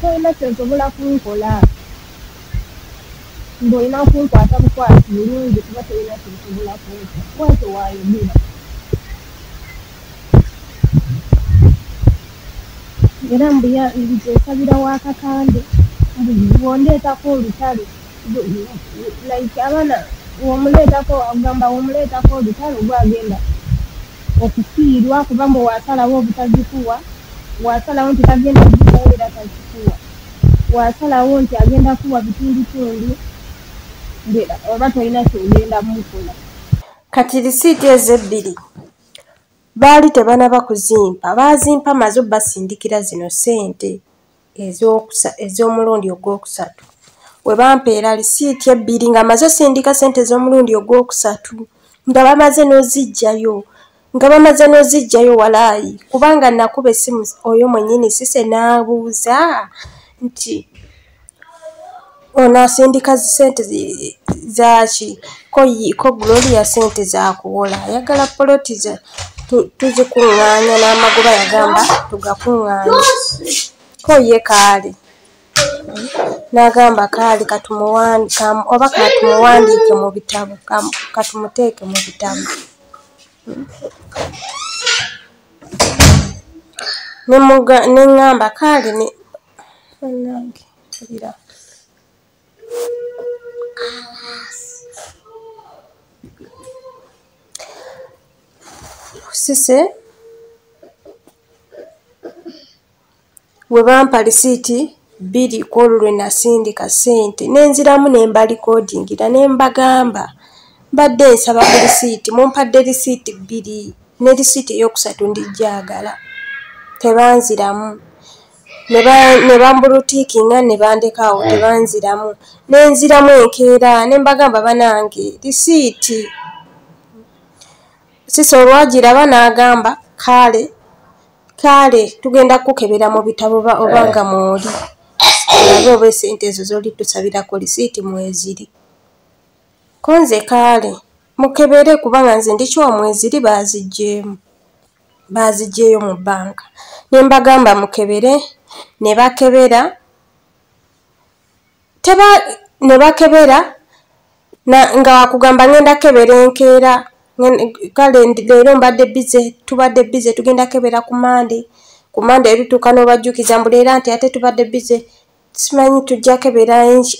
tolina kyensobola kunkola ng'olina kunkwata bukwasi bulungi kuba tolina kyensobola kunkola bwatyo waayogera era mbuya nsabira wakakande bwondeetako olutalo like abaana womuleetako agamba womuleetako olutalo gwagenda okufiirwa kuba mbu wasalawo obutazikuwa wasalawo nti tagenda kugikayo era takikuwa wasalawo nti agenda kuwa bitundutundu oba tolina kyogenda mukola kati lisiiti ezo ebbiri baali tebanaba kuzimpa. Baazimpa maze basindikira zino ssente ez'omulundi ogwokusatu. We bampeera lisiiti ebbiri nga maze osindika ssente ez'omulundi ogwokusatu nga bamaze n'ozijjayo nga bamaze n'ozijjayo walaayi kubanga nakuba essimu oyo mwennyini sise n'abuuza nti ono asindika ssente zaki ko gloria ssente zakuwola ayagala poloti tuzikuŋŋaanya n'amagoba yagamba tugakuŋŋaanya ko ye kaali? N'agamba kaali oba katumuwandiike mu bitabo katumuteeke mu bitabo. Neŋŋamba kaali nange sise we bampa lisiiti bbiri ku olwo lwe nasindika ssente. Nenziramu ne mbalikoodingira ne mbagamba. Mbadde nsaba ku lisiiti mumpadde lisiiti bbiri ne lisiiti ey'okusatu ndijjagala tebanziramu ne bambulutiikinga ne bandekaawo tebanziramu. Nenziramu enkeera ne mbagamba banange lisiiti sisa olwagiraba n'agamba kaale kaale tugenda kukebera mu bitabo obanga mwoli. Olabe oba esente ezo zoli tusabirako lisiiti mweziri. Ko nze kaale mukebere kubanga nze ndikyo mweziri baziggyeemu baziggyeyo mu bbanka. Ne mbagamba mukebere ne bakebera teba ne bakebera nga wakugamba ngenda kebera enkeera kale leero mbadde bize tubadde bize tugenda kebera ku mande ku mande erituuka n'obajjukiza mbu leero nti ate tubadde bize simanyi tujja kebera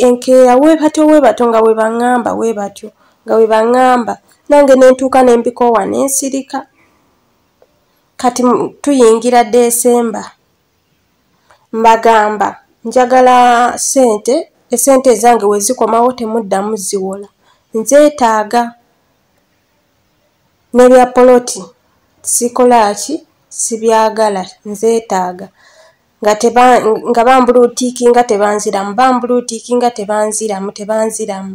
enkeera webatyo webatyo nga we baŋŋamba webatyo nga we baŋŋamba nange nentuuka nembikoowa nensirika kati tuyingira desemba mbagamba njagala sente esente ezange wezikomawo temuddamu ziwola. Nzeetaaga n'ebya poloti. Sikolaki sibyagala nzeetaaga. Nga teba nga bambuluutiikinga tebanziramu bambuluutiikinga tebanziramu tebanziramu.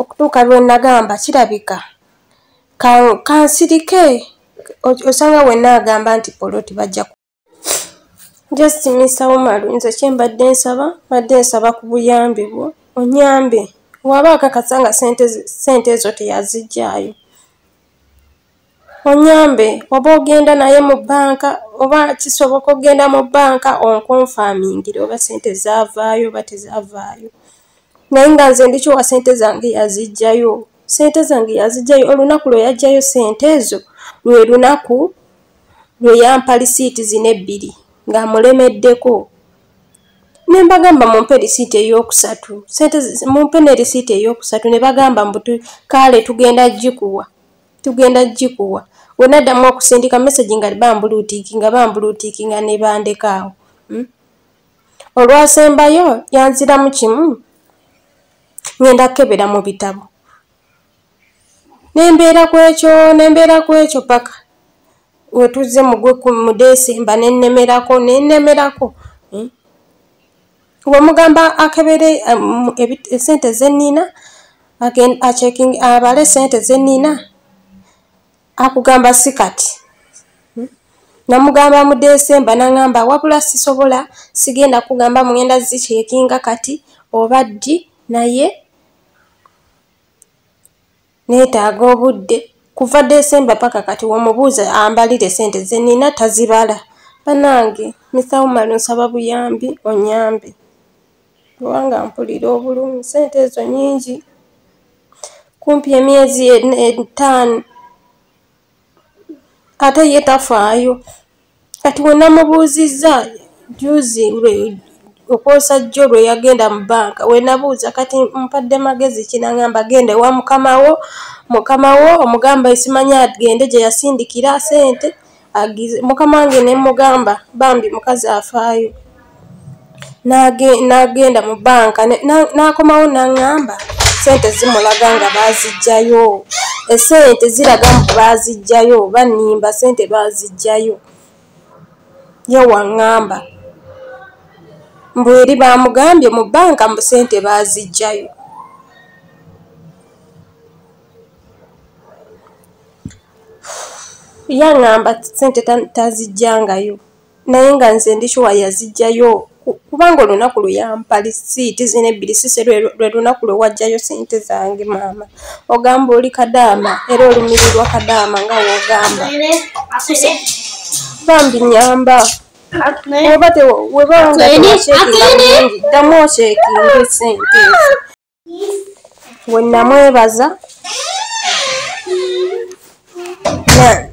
Okutuuka lwe nagamba kirabika kansirike osanga wenna agamba nti poloti bajja just misawo malu nze kyembadde nsaba badde nsaba ku buyambi bwo. Onyambe waba akakasa nga sente ezo teyazijjaayo onyambe oba ogenda naye mu bbanka oba kisoboka ogenda mu bbanka onkonfamingire oba sente zavaayo oba tezavaayo naye nga nze ndikiwa sente zange yazijjayo sente zange yazijjayo olunaku lwe yajjayo sente ezo lwe lunaku lwe yampa lisiiti zino ebbiri ng'amulemeddeko ne mbagamba mumpe lisiiti ey'okusatu sente mumpe ne lisiiti ey'okusatu ne bagamba mbutu kaale tugenda gikuwa tugenda gikuwa. We naddamu okusindika mesagi nga bambuluutiiki nga bambuluutiiki nga ne bandekaawo hmm? olwasembayo yanziramu kimu ngenda kukebera mu bitabo. Nembeera ku ekyo nembeera ku ekyo paka wetuzze mugwe mu desemba nennemerako nennemerako hmm? wemugamba akebere um, esente zenina abale sente zenina akugamba si kati hmm? namugamba mu desemba naŋamba wabula sisobola sigenda kugamba mugenda zikyekinga kati oba ddi naye neetaaga obudde kuva desemba paka kati womubuuza ambalire sente zenina tazibala. Banange misawo malu nsaba buyambi onyambe. Kubanga mpulira obulumi sente ezo nyingi kumpi emyezi etaano. Ate ye tafaayo. Kati wenamubuuzizza juzi okwosa jjo lwe yagenda mu bbanka wenabuuza kati mpadde magezi kinaŋamba genda ewa mukamawo mukamawo omugamba esimanya agende gye yasindikira sente agize mukama wange nemugamba bambi mukazi afaayo. N'agenda mu bbanka n'akomawo n'aŋŋamba sente zimulaga nga baazijjayo esente ziraga mbu baazijjayo banimba sente baazijjayo ye waŋŋamba. Mbu eri bamugambye mu bbanka mbu sente baazijjayo yaŋŋamba sente ta- tazijjangayo naye nga nze ndishuwa yazijjayo ku- kubanga olunaku lwe yampa lisiiti zino ebbiri sise lwe- lunaku lwe wajjayo sente zange maama. Ogamba oli kadaama era olumirirwa kadaama nga woogamba bambi nyamba oba webanga tewaceekinga bulungi ddamu oceekinge sente ezo we namwebaza Na-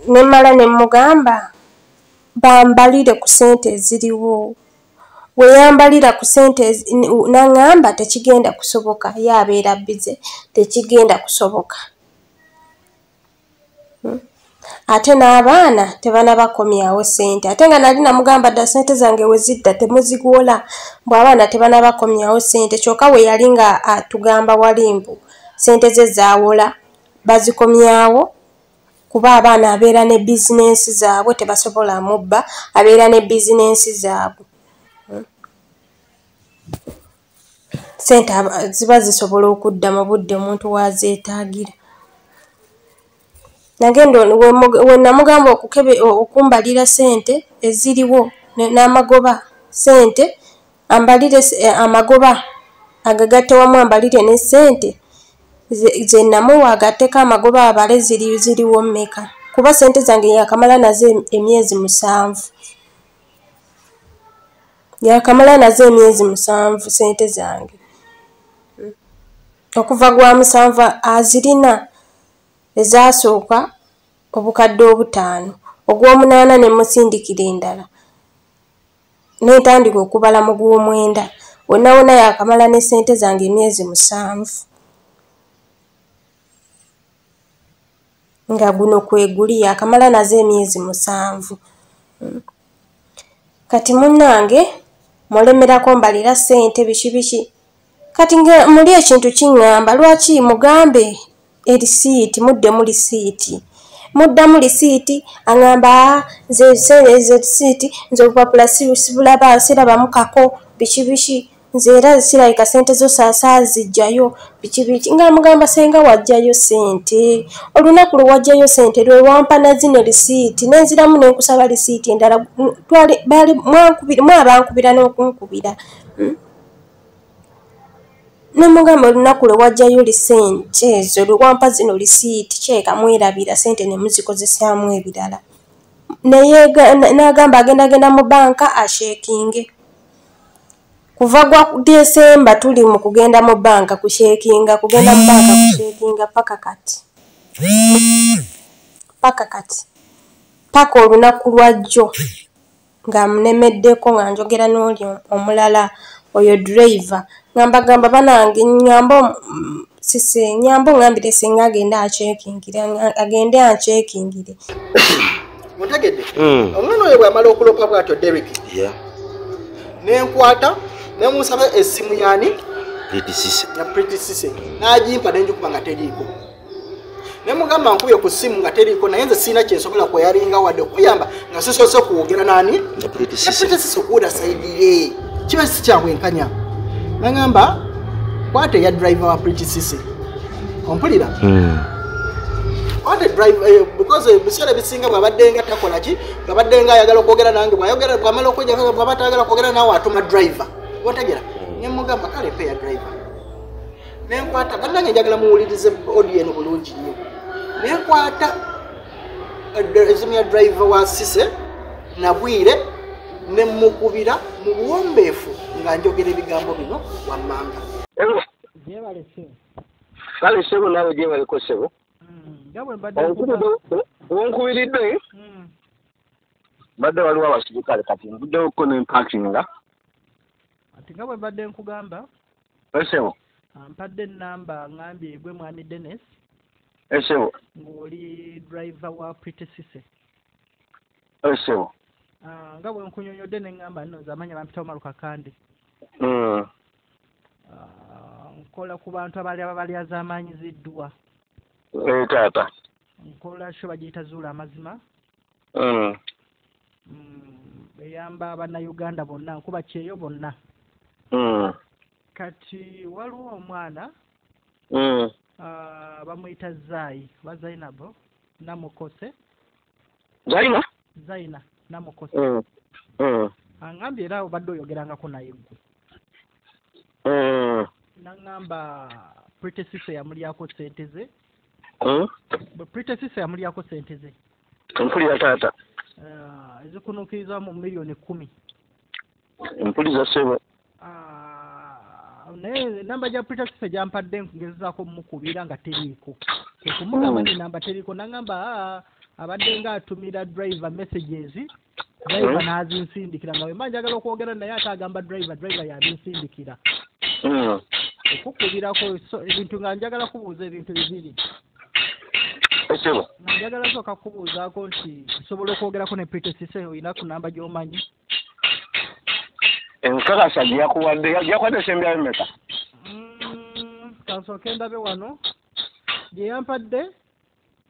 ne mmala ne mugamba bambalire ku ssente eziriwo. We yambalira ku ssente naŋŋamba tekigenda kusoboka ye abeera bize tekigenda kusoboka. Hmm. ate n'abaana tebanabakomyawo ssente. Ate nga nali namugamba dda ssente zange we zidda temuzigwola mbw abaana tebanabakomyawo ssente kyokka we yali nga atugamba wali mbu ssente ze zaawola bazikomyawo kuba abaana abeera ne bizinensi zaabwe tebasobola mubba abeera ne bizinensi zaabwe Hmm. sente ziba zisobola okudda mu budde omuntu wazeetaagira nagenda ono- we mu- we namugamba okukebe o- okumbalira sente eziriwo n'amagoba sente ambalire eh, amagoba agagatte wamu ambalire ne sente ze namuwa agatteko amagoba abale ziri ziriwo mmeka kuba sente zange yakamala nazo em- emyezi musanvu. Yakamala nazo emyezi musanvu sente zange. Okuva gwa musanvu azirina ezasooka obukadde obutaano. Ogw'omunaana ne musindikira endala. Netandika okubala mu gw'omwenda. Wonna wonna yakamala ne ssente zange emyezi musanvu nga guno kwe guli yakamala nazo emyezi musanvu Mm. kati munnange mulemerako mbalira ssente biki biki kati nga muli ekintu kiŋŋamba lwaki mugambe erisiiti muddemu lisiiti muddamu lisiiti aŋŋamba "Ah, nze ezo lisiiti nze obupapula si- sibulaba sirabamu kako biki biki nze era sirabika sente zo saasazijjayo biki biki? Nga mugamba senga wajjayo sente olunaku lwe wajjayo sente lwe wampa na zino lisiiti nenziramu nenkusaba lisiiti endala. Mwabankubira n'okunkubira. Mm. nemugamba olunaku lwe wajjayo lisente ezo lwe wampa zino lisiiti kyeka mwerabira sente ne muzikozesaamu ebirala. Naye ga- na- n'agamba agendagenda mu banka ashekinge kuva gwa desemba tuli mu kugenda mu banka kushekinga kugenda mu banka kushekinga paka kati paka kati paka olunaku lwajjo nga munemeddeko nga njogera n'oli omulala oyo driver ngamba gamba banange nyambo sise nyambo ngambire singa agende akyekingire agende akyekingire otegedde Mm. omwana oyo bwamala okulopa bwatyo derek Yeah. Nenkwata nemusaba essimu yani? Ya pretty sise. N'agimpa nenjikuba nga teriiko. Nemugamba nkubye ku ssimu nga teriiko naye nze siina kyensobola kweyalinga wadde okuyamba nga sisoose kuwogera nani? The pretty na sis. pretty sise okuwuda sayidire kiba si kyabwenkanya nagamba kwata eya driver wa pretty sise. Ompulira? Mm. drive eh, because ebiseera ebisinga bwabadde nga takola ki? Bwabadde nga ayagala okwogera nange bwayogera bwamala okweja bwaba tayagala kwogera nawe atuma driver otegera nemugamba kale pe ya driver. Nenkwata bannange njagala muwulirize audio eno bulungi nnyo. Nenkwata esimu ya driver wa sise nabwire nemukubira mu buwombeefu nga njogera ebigambo bino wammanga gyebale ssebo kale sebo naawe gyebaleko sebo. Nga bwe mbadde onkubiridde Mm. badde waliwo abasirikale kati nvuddewoko nempakinga ati nga bwe mbadde nkugamba esebo ampadde ennamba ŋŋambye gwe mwami dennis esebo ng'oli driver wa pretty sise esebo Ah, nga bwe nkunyonyodde ne ŋŋamba nno nze amanya bampitawo maluka kandi Mm. Ah, nkola ku bantu abali abalyazaamaanyiziddwa Eh, taata. Nkola sho bagiyita zuula amazima? Mm. Mm, eyamba bannayuganda bonna nkuba kyeyo bonna. Kati waliwo omwana Mm. ah, bamuyita zaayi ba zainabo namukose. Zalina zaina namukose. Mm. Mm. aŋŋambye era obadde oyogerangako naye gwe Mm. naŋŋamba pretesisa yamulyako sente ze. Bwe pretesisa yamulyako sente ze. Mpulira taata. Ah, ezikunuukiriza mu miliyoni kumi mpuliriza ssebo Ah, naye namba gya pretesisa gyampadde ngezezaako mukubira nga teriiko. Ekumugamba nti namba teriiko naŋŋamba aa abadde nga atumira driver messages driver n'azinsindikira. Nga bwe mba njagala okwogera naye ate agamba driver driver yabinsindikira Mm. okukubirako so- ebintu nga njagala kubuuza ebintu bibiri nga njagala sooka kubuuzaako nti nsobola okwogerako ne pretesise olina ku namba gy'omanyi enkakasa gye yakuwadde yakuwadde sembyayo meka Mm, kansooke ndabe wano. Gye yampadde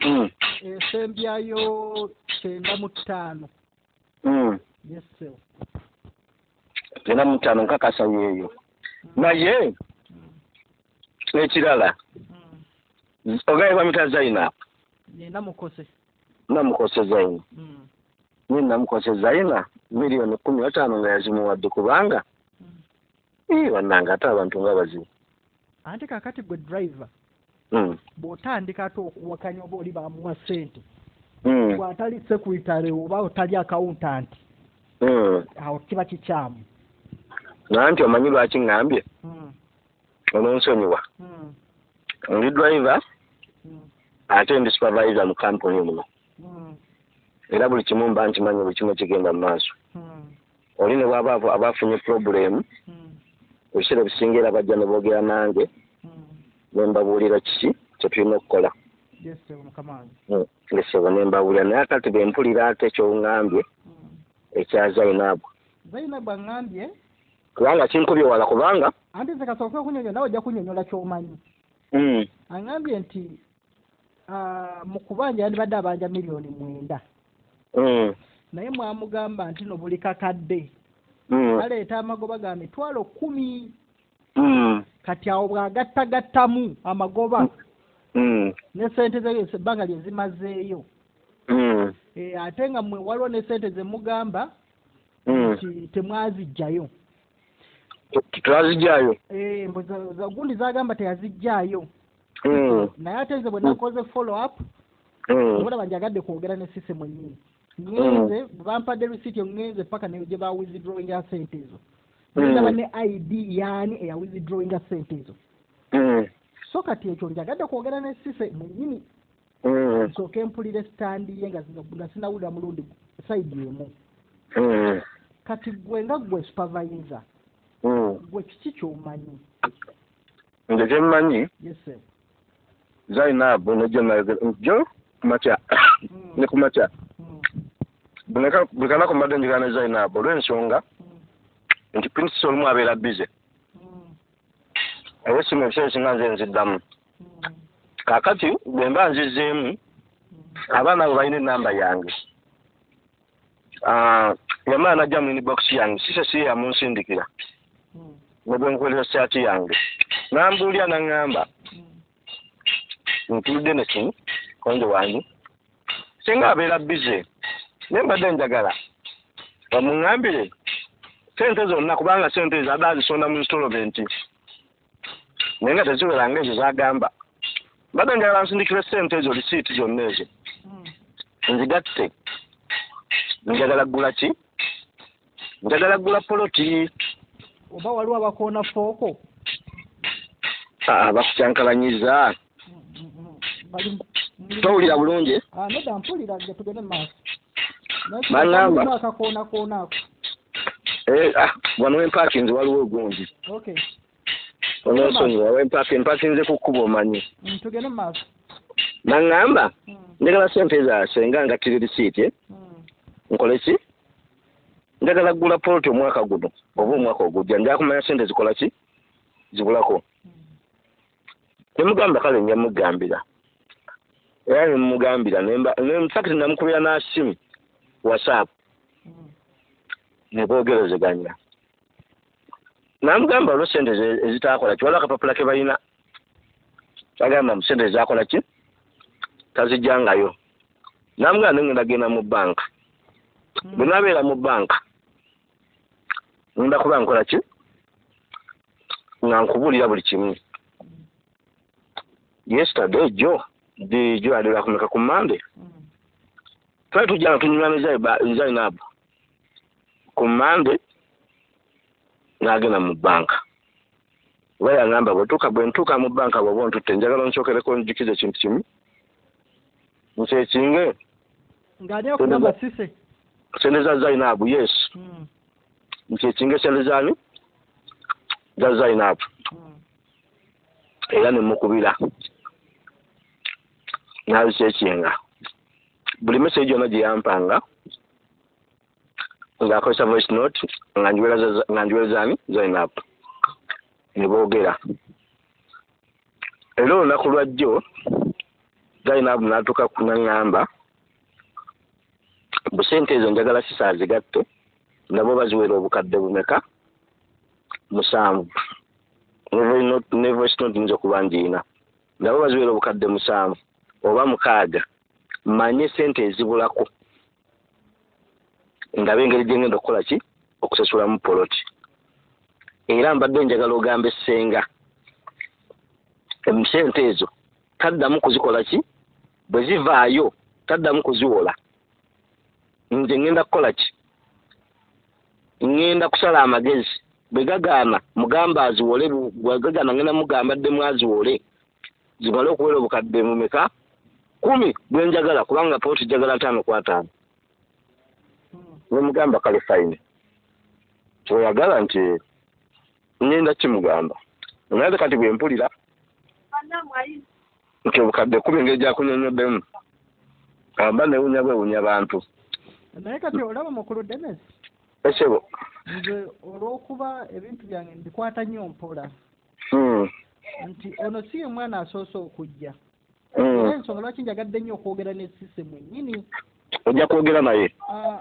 Mm. esembyayo kyenda mu ttaano. Mm. yesewo tena mutaano nkakasa yeeyo. Naye ekirala ogaye bamita zaina? Yenda mukose. Namukose zaina Nye namukose zaina miliyoni kumi na ttaano nga yazimuwadde kubanga. Bannange ate abantu nga bazibu anti kakati gwe driver. Mm. bw'otandika ate okuwakanya oba oli bamuwa ssente. Mm. bw'atali sekuritale oba otali akawuntanti Mm. awo kiba kikyamu. Nanti omanyi lwaki ŋŋambye olwonsonyiwa mm, ndi driver ate ndi supervisor mu kampuni muno era buli kimu mba nkimanyi buli kimu kigenda mu maaso. Mm, oli ne bwaba abo abafunye problem mm, ebiseera ebisinga era bajja ne boogera nange mm. ne mbabuulira kiki kye tulina okukola ngesebo ne mbabuulira. Naye akati bwe mpulira ate kyoŋŋambye Mm. ekya zainabu zainabu aŋŋambye? Kubanga kinkubye wala kubanga anti nze kasooke okunyonyola nawe ojja kunyonyola ky'omanyi. Aŋŋambye nti mu kubanja yandibadde abanja miliyoni mwenda naye mwamugamba nti no buli kakadde. Mm, baleeta amagoba ga mitwalo kumi. Mm, kati awo bw'agattagattamu amagoba mm, ne sente ze ebbanga lye zimazeeyo. Mm, Eh, ate nga mmwe waliwo ne sente ze mugamba mm. nti temwazijjayo twazijjayo Eh, gundi zagamba teyazijjaayo Mm, naye ate nze bwe nakoze follow up mm, obulaba njagadde kwogera ne sise mwennyini ŋŋenze bwe bampadde receipt ŋŋenze paka ne gye ba withdrawinga sente ezo. Ndaba ne id yaani eya withdrawinga sente ezo. Mm, so kati ekyo njagadde kwogera ne sise mwennyini mm, nsooke mpulire sitandi ye nga sinawulira mulundi sayidi emu. Mm, kati gwe nga gwe supervisor mm. gwe kiki kyomanyi? Nze kyemmanyi yese zainabu nejjo nayogera jo kumakya ne kumakya buli kanaku mbadde njogera ne zainabu olw'ensonga nti princess olumu abeera bize era esimu ebiseera esinga nze nziddamu. Kaakati bwe mba nzizeemu abaana abo balina enamba yange. Ah, yamala najja mu inbox yange sise siye yamunsindikira ne bwe nkukolera saati yange. Nambuulya naŋŋamba ntulidde ne kino konje wange? Singa abeera bize naye mbadde njagala omuŋŋambire sente zonna kubanga sente ezo ada azisonda mu instalment naye nga teziweranga ezo zagamba. Mbadde njagala nsindikire sente ezo lisiiti zonna ezo. Nzigatte. Njagala ggula ki? Njagala ggula poloti. Oba waliwo abakoona fooko Ah, bakukyankalanyiza. Bali towulira bulungi? Ah, nedda mpulira ge tugende mu maaso Bangamba. akakoonakona ako wano wempakinze waliwo ogundi. Okay. Onosonyiwa wempaki empakinze ku kkuba omanyi. Mm, tugende mu maaso naŋŋamba Mm, njagala sente zase nga ngattire risiiti eh? mm, nkole ki? Njagala ggula poloti omwaka guno oba omwaka ogujja njagala kumanya sente zikola ki? Zibulako. Nemugamba kale nja mugambira era nemugambira nfakiti namukubira nasimu whatsapp. Neboogerezeganya namugamba olwo sente ezitakola ki? Waliwo akapapula ke balina agamba mu sente ezakola ki? Tazijjangayo namugamba nengenda genda mu banka. Bwe nabeera mu banka ngenda kuba nkola ki? Nga nkubuulira buli kimu. Yesterday jo di jo adira kumeka ku mande twali tujja nga tunyuma ne zainabu ku mande n'agenda mu banka. Oba yagamba bwetuuka bwe ntuuka mu banka bwoba ontutte njagala nsookereko njukiza ekintu kimu. Nkyekinge sise sente za zainabu yes. Mm, nkyekinge sente zaani? Za zainabu era nemukubira nabikyekinga buli message yonna gye yampanga ng'akozesa voice note nga njuwerezaani zainab ne boogera. Era olunaku lwa jjo zainab n'atuuka kunaŋŋamba busente ezo njagala sisa azigatte nabo baziwera obukadde bumeka? Musanvu. Ne voice note- nza okuba ngiina nabo baziwera obukadde musanvu oba mukaaga manye sente ezibulako. Ndabe engeri gye ngenda okukola ki? Okusasulamu poloti. Era mbadde njagala ogamba essenga sente ezo taddamu kuzikola ki? Bwe zivaayo taddamu kuziwola. Nze ngenda kukola ki? Ngenda kusala amagezi. Bwe gagaana mugamba aziwole bwe gagaana ngenda mugamba ddemu aziwole. Zimale okuwera obukadde mumeka kumi bwe njagala kubanga pooti jagala ataano ku ataano. Nemugamba kale fayine kyoyagala nti ngenda kimugamba. Naye kati bwe mpulira nti obukadde kumi engeri gyakunyonyoddemu amba newunya bwewunya bantu. Naye kati olaba mukulu demes. Esebo nze olw'okuba ebintu byange mbikwata nnyo mpola. Mm, nti ono si ye mwana asoose okujja ensonga lwaki njagadde nnyo okwogera ne sise mwennyini ojja kwogera naye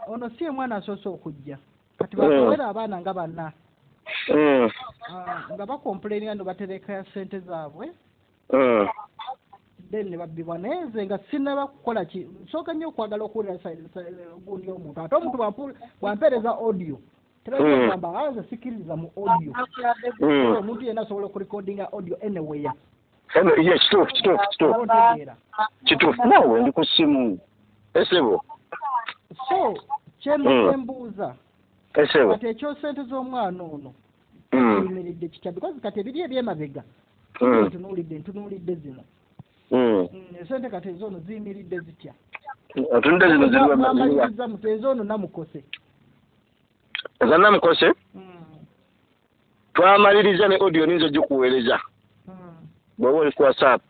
ono si ye. Mwana asoose okujja kati basowera abaana nga banna nga bakompulenga no batereka sente zaabwe then ne babbibwa naye nze nga sinaba kukola ki nsooka nnyo okwagala okuwulira gundi omuntu ate omuntu bwampeereza audio. Tebaamba aza sikiriza mu audio. Mm. omuntu yenna asobola okurekodinga audio anywhere ye kituufu kituufu kituufu kituufu nawe ndi ku ssimu esebo. So Mm. kyembuuza esebo. Kati ekyo sente z'omwana ono Mm, eyimiridde kitya? Because kati ebiri ebyemabega mm, ntunuulidde ntunuulidde zino. Mm. Mm, esente kati ezoono ziyimiridde zitya? Otunudde zino ezoono namukose. Zanamukose Mm, twamaliriza ne audio ninza ogikuweereza mm, bw'oba oli ku whatsapp.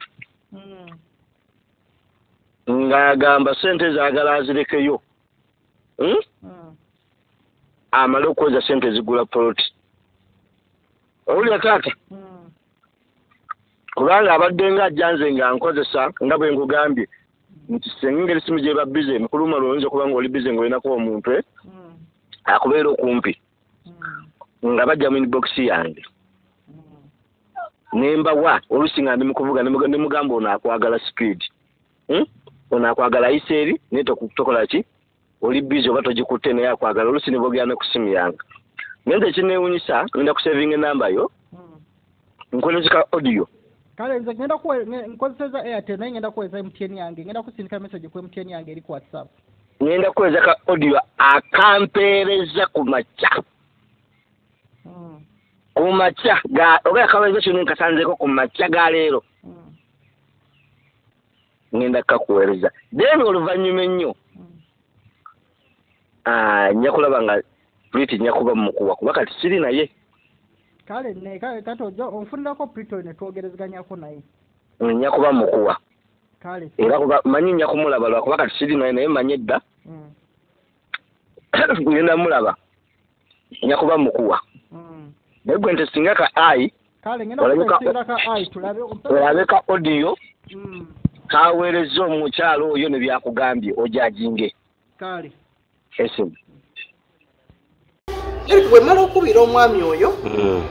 Mm. ng'agamba sente zaagala azirekeyo Hmm? Mm. amale okuweza sente ezigula poloti owulira taata? Kubanga abadde nga ajja nze nga nkozesa nga bwe nkugambye nti senga engeri simu gyeba bize mukulu malo oyinza okuba nga oli bize ng'olinako omuntu eh, akubeera okumpi. Nga bajja mu inbox yange. Mm. Nembawa olusi nga ndi mu kuvuga ne muga- ne mugamba ono akwagala speed Hmm? ono akwagala iseeri naye toku- tokola ki oli bizi oba togikutte naye akwagala olusi ne boogera ne ku simu yange naye nze ekineewunyisa ngenda kusevinga enamba yo Mm. nkwelezeka audio kale nze ngenda nkozeseza airtel naye ngenda kuweza mtn yange ngenda kusindika message ku mtn yange eri ku whatsapp ngenda kuwezeka audio akampeereza ku makya Mm. Ku makya ga oba yakaweereza kyonna nkasanzeeko ku makya ga leero. Ngenda kukakuweereza. Then oluvannyuma ennyo Mm. ah, nja kulaba nga puliti nja kuba mukuwa kuba kati siri naye. Kale kale kati ojja onfunirako prito ne twogerezeganyako naye. Nja kuba mukuwa kale. Era kuba manyi nja kumulaba lwakuba kati siri naye naye manyi edda. Mm. ngenda mulaba nja kuba mukuwa. Naye gwe nte singa ka ai olabe ka odiyo Mm, kaweereza omukyalo oyo ne byakugambye ojajinge kale. Esimu eric bwe mmala okubira omwami oyo Mm.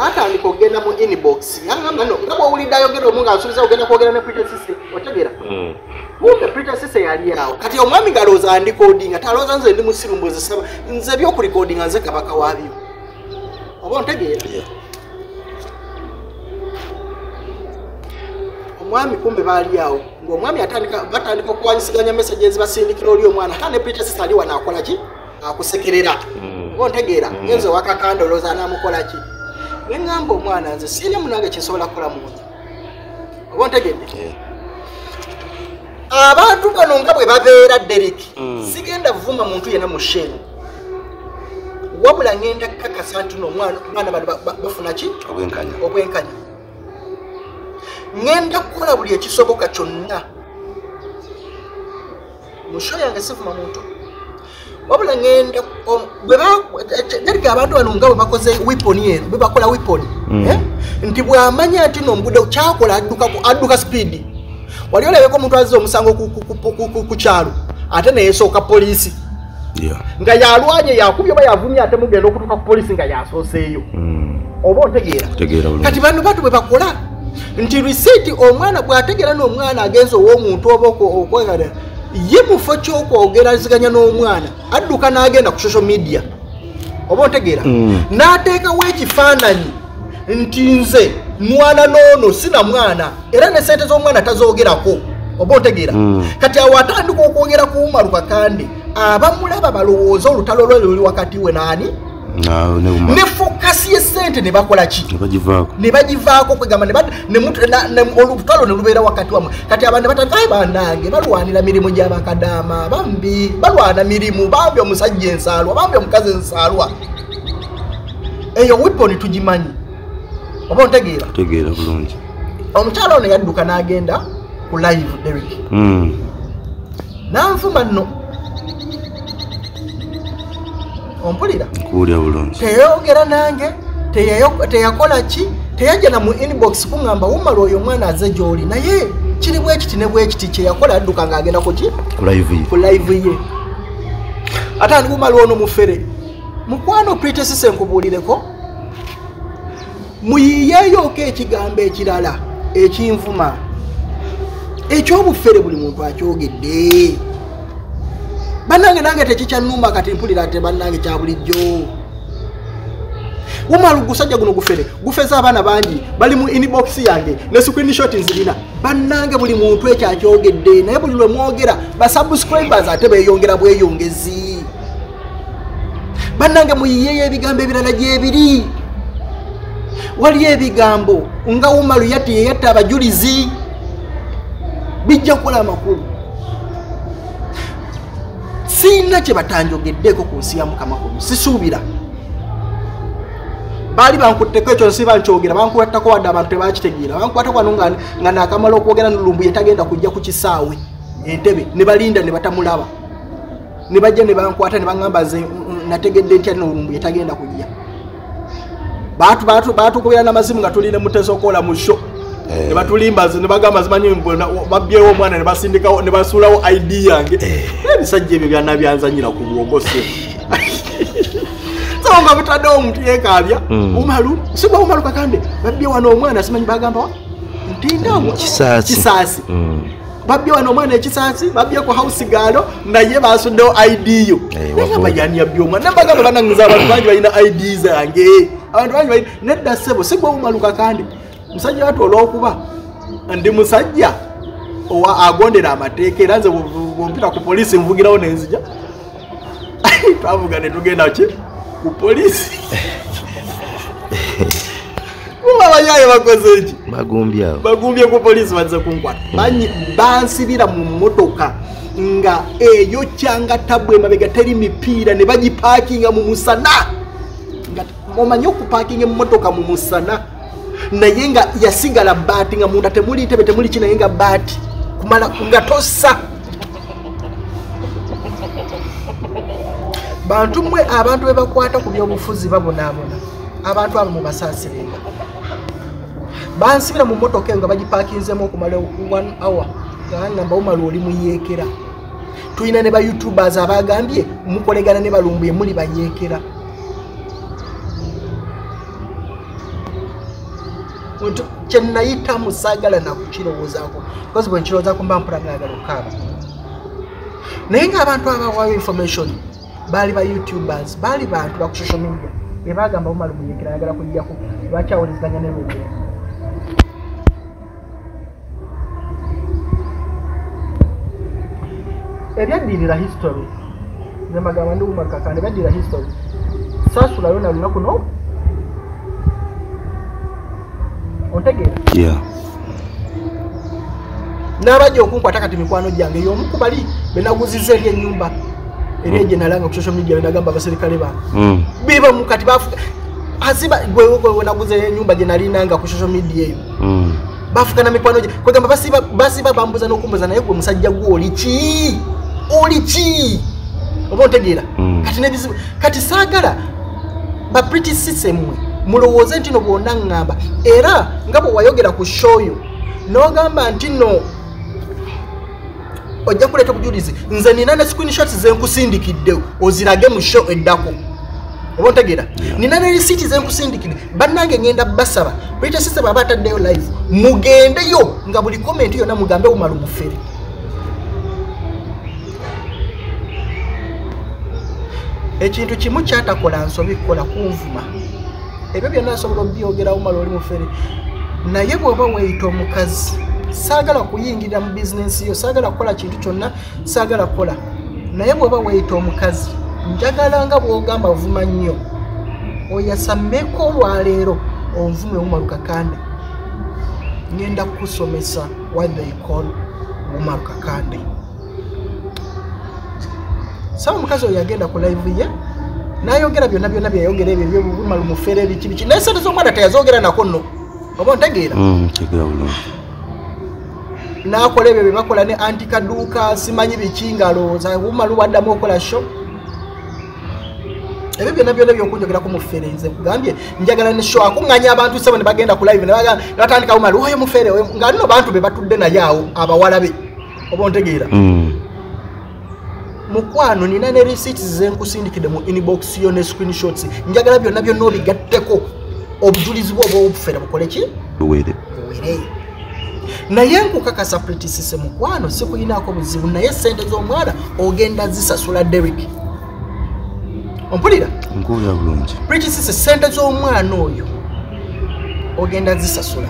atandika okugenda mu inbox yagamba no nga bwowulidde ayogera omu ng'asuubiza ogenda kwogera ne peter sise otegera Mm. kumbe peter sise yali awo. Kati omwami galowooza andikodinga talowooza nze ndi musiru mbwezesaba nze byokurikodinga nze kabaka waabyo oba ontegeera omwami kumbe baali awo ngaomwami atandika batandika okuwanyisiganya messages basindikira oli omwana kane sise ali wano akola ki akusekerera oba ontegeera ngenze wakakanda olowooza anaamukola ki neŋŋamba omwana nze sirina munange kyensobola kukola mu nze oba ontegedde abantu bano nga bwe babeera derek Mm. sigenda vuma muntu yena mu sheni wabula ngenda kakasa nti no omwana omwana bano ba- ba- bafuna ki obwenkanya ngenda kukola buli ekisoboka kyonna mu sho yange sivuma muntu wabula ba- derek abantu bano nga bwe bakoze wiponi eno bwe bakola wiponi Mm. eh? nti bw'amanya nti nombude kyakola adduka speedi wali olabeko omuntu azize omusango ku- kyalo ate neyesooka polisi Yeah. Nga yalwanye yakubye oba yavumye ate mugenda okutuuka ku polisi nga yasooseeyo. Mm. oba otegeera? Kati bano batu bwe bakola nti risiiti omwana bw'ategeera n'omwana agenza ow'omuntu oba okwegala ye mufo ky'okwogeraziganya n'omwana adduka n'agenda ku social media. Oba otegeera? Mm. n'ateekawo ekifaananyi nti nze mwana n'ono sina mwana era ne sente z'omwana tazoogerako oba otegeera. Mm. kati awo atandika okwogera ku umaru kakande abamulaba balowooza olutalo lwe luli wakati we naani ne fokasi y'essente ne bakola ki? Ne bagivaako. Kwegamba olutalo ne lubeera wakati wamwe kati abantu ne batandika "Ai, bannange balwanira mirimu gy'abakadaama bambi balwana mirimu bambi omusajja ensaalwa bambi omukazi ensaalwa. Eyo wiponi tugimanyi. Oba ontegeera omukyala ono yadduka n'agenda ku live derek Mm. nanfuma nno. Ompulira. Nkuwulira bulungi. Teyayogera nange teyakola ki? Teyajja na mu inbox kuŋŋamba wumala oyo omwana aze gy'oli. Naye kiri bwe kiti ne bwe kiti kyeyakola adduka ng'agenda ku ki? Ku live ye. Ku live ye. Ate andi wumala ono mufere? Mukwano pretesise nkubuulireko muyiyeeyooko ekigambo ekirala ekinvuma ekyobufere buli muntu akyogedde. Bannange nange tekikyannuma kati mpulira te bannange kya bulijjo. Wumala gusajja guno gufere gufeza abaana bangi bali mu inbox yange ne screenshot nzirina. Bannange buli muntu ekyo akyogedde naye buli lwe mwogera basubscribers ate beeyongera bweyongezi. Bannange muyiyeyo ebigambo ebirala gyebiri. Waliyo ebigambo nga wumalu yatti yeyatta abajulizi bijja kukola amakulu. Siina kye batanjogeddeko ku nsi ya mukama kuno sisuubira. Baali bankutteko ekyo nsiba nkyogera bankuwattako wadde abantu tebakitegeera. Bankuwattako wano nga, nakamala okwogera nolumbu yetagenda kujja ku kisaawe entebe. Ne balinda ne batamulaba. Ne bajja ne bankwata ne baŋŋamba nze nategedde ntya nolumbu yetagenda kujja. Batukubira n'amazimu nga tulina muteesa okola mu sho. Ne batulimba ne bagamba zimanyi babyewo omwana ne basindikawo ne basuulawo id yange ebisajja ebyo byana byanzanyira ku bwongo se so nga butaddewo omuntu yeekaabya Mm. umalu sigwa umalu kakande babbye wano omwana simanyi bagamba ntindawo Kisaasi. kisaasi. Mm. babbye wano omwana ekisaasi babbye ku house gaalo naye basuddewo id yo. Eh, nagamba yani yabbye omwana? Nembagamba bananguza abantu bangi balina id zange abantu bangi nedda ssebo sigwa umaluka kandi musajja watu olwokuba ndi musajja owa agondera amateeka era nze bwempita ku polisi nvugirawo nenzija twavuga ne tugenda ki? Ku polisi kuba abanyaye bakoze eki bagumbye ku polisi bazze kunkwata. Bansibira mu motoka nga eyo kyanga tabu emabega teri mipiira ne bagipaakinga mu musana. Nga omanyi okupaakinga emmotoka mu musana naye nga yasigala baati nga munda temuli ntebe temuli ki naye nga baati? Kumala nga tossa bantu mmwe abantu be bakwata ku byobufuzi babonaabona abantu abo mubasaasirenga bansibira mu motoka eyo nga bagipakinzemu okumala one hour nga bagamba omala oli muyeekera. Tulina ne ba youtubers abagambye mukolegana ne balumbuye muli bayeekera Muntu- kyenayitamu saagala nakukirowoozaako bcause bwe nkirowoozaako mba mpula ngayagala okaaba naye ng'abantu abawaayo information baali ba youtubers baali bantu baku social media bebagamba omala muyekera ayagala kujjaku lwakyawuliziganya ne lwogera ebyaddirira history nemagamba ndi umakakande byaddira history saasulayo na lunaku no ontegeera. Yeah. N'abajja okunkwata kati mikwano gyange y'omu ku bali benaguziza eri ennyumba eri egyenalanga ku social media benagamba abaserikale bange mm. bebamu kati bafuka asiba wenaguza ennyumba gyenalinanga ku social media eyo. Mm. bafukana mikwano gye kwegamba basiba bambuza n'okumbuza naye gwe musajja gwe oli ki? Oli ki? Oba ontegeera? Mm. kati nebizibu kati saagala ba british system mwe mulowooze nti no bwonna ŋŋamba era nga bwe wayogera ku shoyo n'ogamba nti no ojja kuleeta obujulizi nze nina ne screenshots zenkusindikidde ozirage mu show eddako. Oba ontegeera nina ne risiiti zenkusindikidde. Bannange ngenda basaba british system aba ataddeyo live mugendeyo nga buli komenti yonna mugambe umala omufere ekintu kimu kyatakola nsobi kukola kunvuma ebyo byonna nsobola obyogerawo mala oli mufere naye bw'oba weeyita omukazi saagala kuyingirira mu bizinensi yo saagala kukola kintu kyonna saagala kukola. Naye bw'oba weeyita omukazi njagala nga bw'ogamba vuma nnyo. Oyasammeko olwaleero onvume wumalukakande ngenda kukusomesa what they call wumalukakande sawa omukazi oyo yagenda ku live ye nayogera byonna byonna byeyayogera ebyo byobuma lumufere ebiki biki naye sente z'omwana teyazogera nako nno. Oba ontegeera? Mm. nakola ebyo byebakola ne antikaduuka simanyi biki ngalowooza buma luwaddamu okola sho ebyo byonna byonna byokunjogerako mufere nze kugambye njagala ne sho akuŋŋanya abantu sebo ne bagenda ku live ne baga- ne batandika bumali oyo mufere nga nno bantu be batudde naye awo abawala be. Oba ontegeera? Mm. Mukwano nina ne receipts zenkusindikidde mu inbox yo ne screenshots. Njagala byonna byonna obigatteko. Obujulizi bwe oba obufere bukole ki? Buwere. Naye nkukakasa pritisise mukwano sikuyinaako buzibu. Naye sente z'omwana ogenda zisasula derek ompulira? Nkuwulira bulungi. Pritisise sente z'omwana oyo ogenda zisasula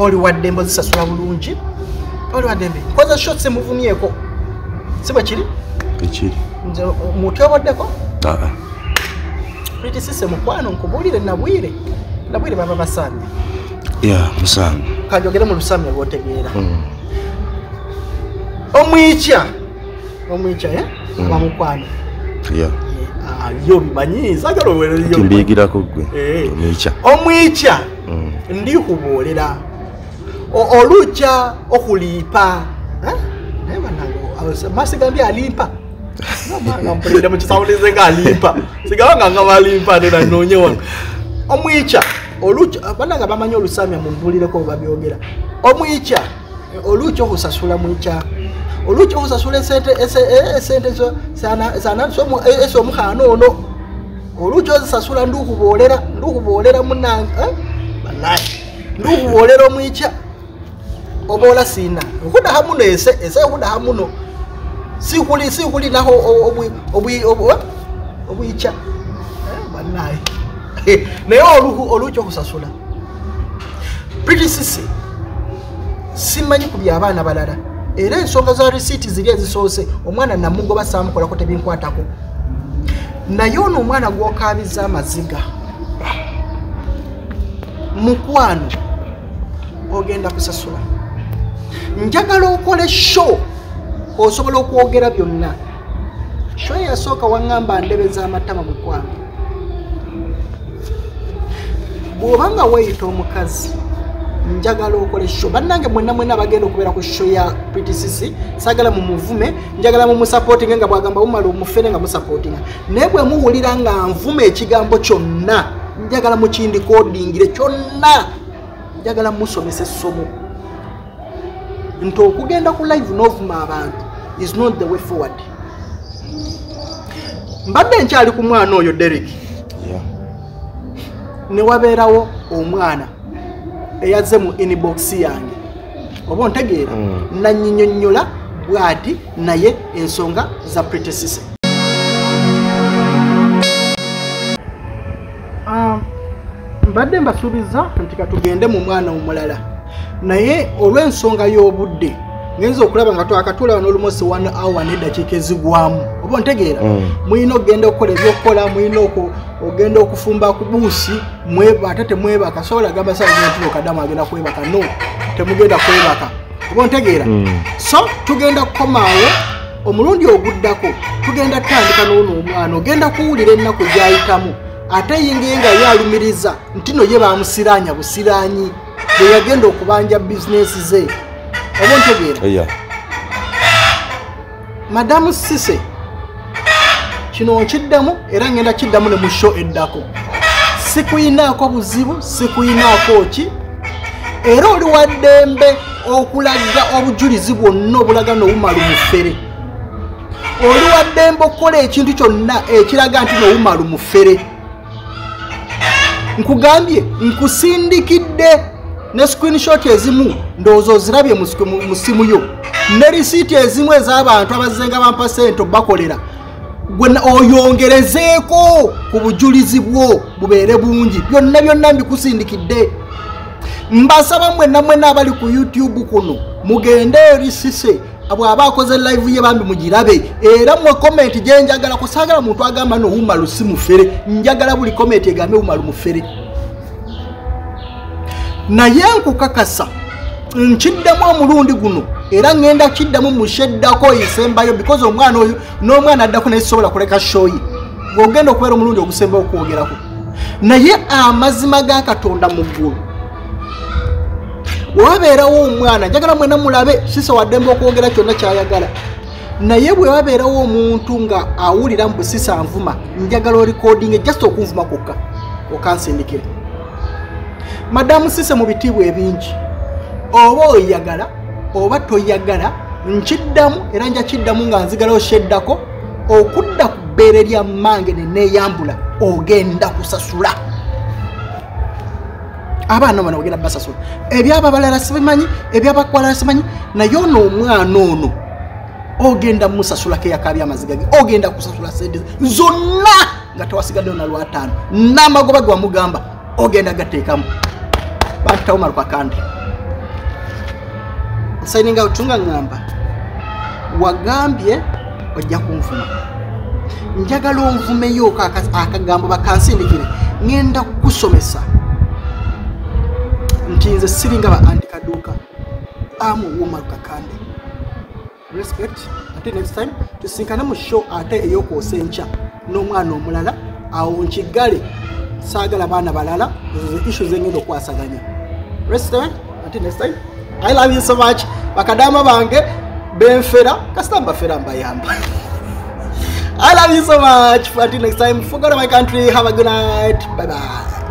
oli waddembe ozisasula bulungi oli waddembe nkoza shot semuvumyeko si bwe kiri? Ekiri. Nze mutyoboddeko aa pritisise mukwano nkubuulire nabwire. Nabwire baba basaamye ya musango kanjogere mu lusamya lwotegeera. Mm. omwikya. Omwikya eh? Mm. bamukwano ya. Yo bimanyi sagala owereyo timbiyigirako gwe Eh. omwikya. Omwikya. Mm. ndikubuulira olujja okuliipa Eh? naye bannange masigambye alimpa nga mpulire mu kisawulize nga alimpa sigaba nga nga balimpa tena noonye wano omwikya olukya bannanga bamanyi olusamya mumbuulireko bwe babyogera. Omwikya olukya okusasula mwikya olukya okusasula esente ese- eh, esente zo ese omukhana ono. Olukya ozisasula ndikuboolera ndikuboolera munange eh? banaye ndikuboolera omwikya oboola siina okudaha muno ese ese okudaha muno sikuli sikulinaho obwi- obwi- obwi- obwikya Eh, banaye naye oluhu olukya okusasula. Pritisisi simanyi ku byabaana balala. Era ensonga za risiiti ziri ezisoose omwana namugoba saamukolako tebinkwatako. Naye ono omwana gwokabiza amaziga. Mukwano. Ogenda kusasula njagala okole sho osobola okwogera byonna. Sho eyasooka waŋŋamba ndebeza amatama mukwano bw'oba nga weeyita omukazi njagala okole show. Bannange mwenna mwenna abagenda okubeera ku show ya ptcc sagala mumuvume njagala mumusapootinga nga bwagamba bumala omufere nga musapootinga naye bwe muwulira nga nvuma ekigambo kyonna njagala mukindikoodingire kyonna. Njagala musomesa essomo nti okugenda ku live n'ovuma abantu is not the way forward. Mbadde nkyali ku mwana oyo Yeah. ne wabeerawo omwana eyazze mu inbox yange. Oba ontegeera? Mm. nanyinyonnyola bw'ati naye ensonga za pretesise mbadde mbasuubiza nti katugende mu mwana omulala naye olw'ensonga y'obudde ngenza okulaba nga twakatulaba n'olumosi one hour n'eddakiika ezigwamu. Oba ontegeera? Mm. mulina okugenda okukola ebyokukola mulina ogenda okufumba ku buusi ate temwebaka. Sobola gamba saagentiro kadamu agenda kwebaka. No temugenda kwebaka. Oba ontegeera? Mm. so tugenda kukomaawo omulundi oguddako tugenda tandika n'ono omwana ogenda kuwulira ennaku gyayitamu ate yingaye nga yalumiriza nti no ye bamusiraanya busiraanyi bwe yagenda okubanja bizinesi ze. Oba ontegeera Yeah. madamu sise kino nkiddamu era ngenda kiddamu ne mu sho eddako. Sikuyinaako buzibu sikuyinaako ki? Era oli wa ddembe okulaga obujulizi bwonna obulaga nobumala mufere oli wa ddembe okukola ekintu kyonna ekiraga nti nobumala mufere nkugambye nkusindikidde ne screenshot ezimu ndowooza ozirabye mu simu yo. Ne risiiti ezimu ez'abantu abazenga bampa sente obakolera oyongerezeeko ku bujulizi bwo bubeere bungi. Byonna byonna mbikusindikidde mbasaba mwenna mwenna abali ku youtube kuno mugende eri sise bw'aba akoze live ye bambi mugirabe. Era mwe komenti gyenjagala kusaagala muntu agamba noumalu si mufere njagala buli komenti egambe umalu mufere naye nkukakasa nkiddamu omulundi guno era ŋŋenda kiddamu musheddako esembayo because omwana oyo n'omwana addako naye sisobola kuleka shoyi. Ng'ogenda okubeera omulundi ogusembayo okwogerako naye amazima ga katonda mu ggulu. Wewabeerawo omwana njagala mwena mulabe sisa waddembe okwogera kyonna kyayagala. Naye bwe wabeerawo omuntu nga awulira mu busisa nvuma njagala orikodinge just okunvuma kwokka okansindikire madamu sise mu bitiibwa ebingi. Oba oyagala oba toyagala nkiddamu era nja kiddamu nga nzigalawo sheddako okudda ku bbeere lya mmange neneeyambula ogenda kusasula. Abaana bano ogenda basasula. Ebyaba balala sibimanyi ebyabakwalala simanyi naye ono omwana ono ogenda musasulako eyakabya amaziga ge ogenda kusasula sente zonna nga tewasigaddeyo na lwataano. N'amagoba ge wamugamba ogenda gateekamu bantitawo maluka kandi. Nsaininga otunga ŋŋamba wagambye ojja kunvuma njagala onvumeyooko aka- akagambo bakansindikire ŋŋenda kukusomesa nti nze siringa ba antikaduuka amu ow'omaluka kandi. Respect. Ate next time tusinkane mu show ate ey'okwosa enkya n'omwana omulala awo nkigale saagala bana balala ezo until next time. I love you so much. Bakadama bange benfera kasita mbafera mbayamba. I love you so much. Until next time forgot my country. Have a good night. Bye bye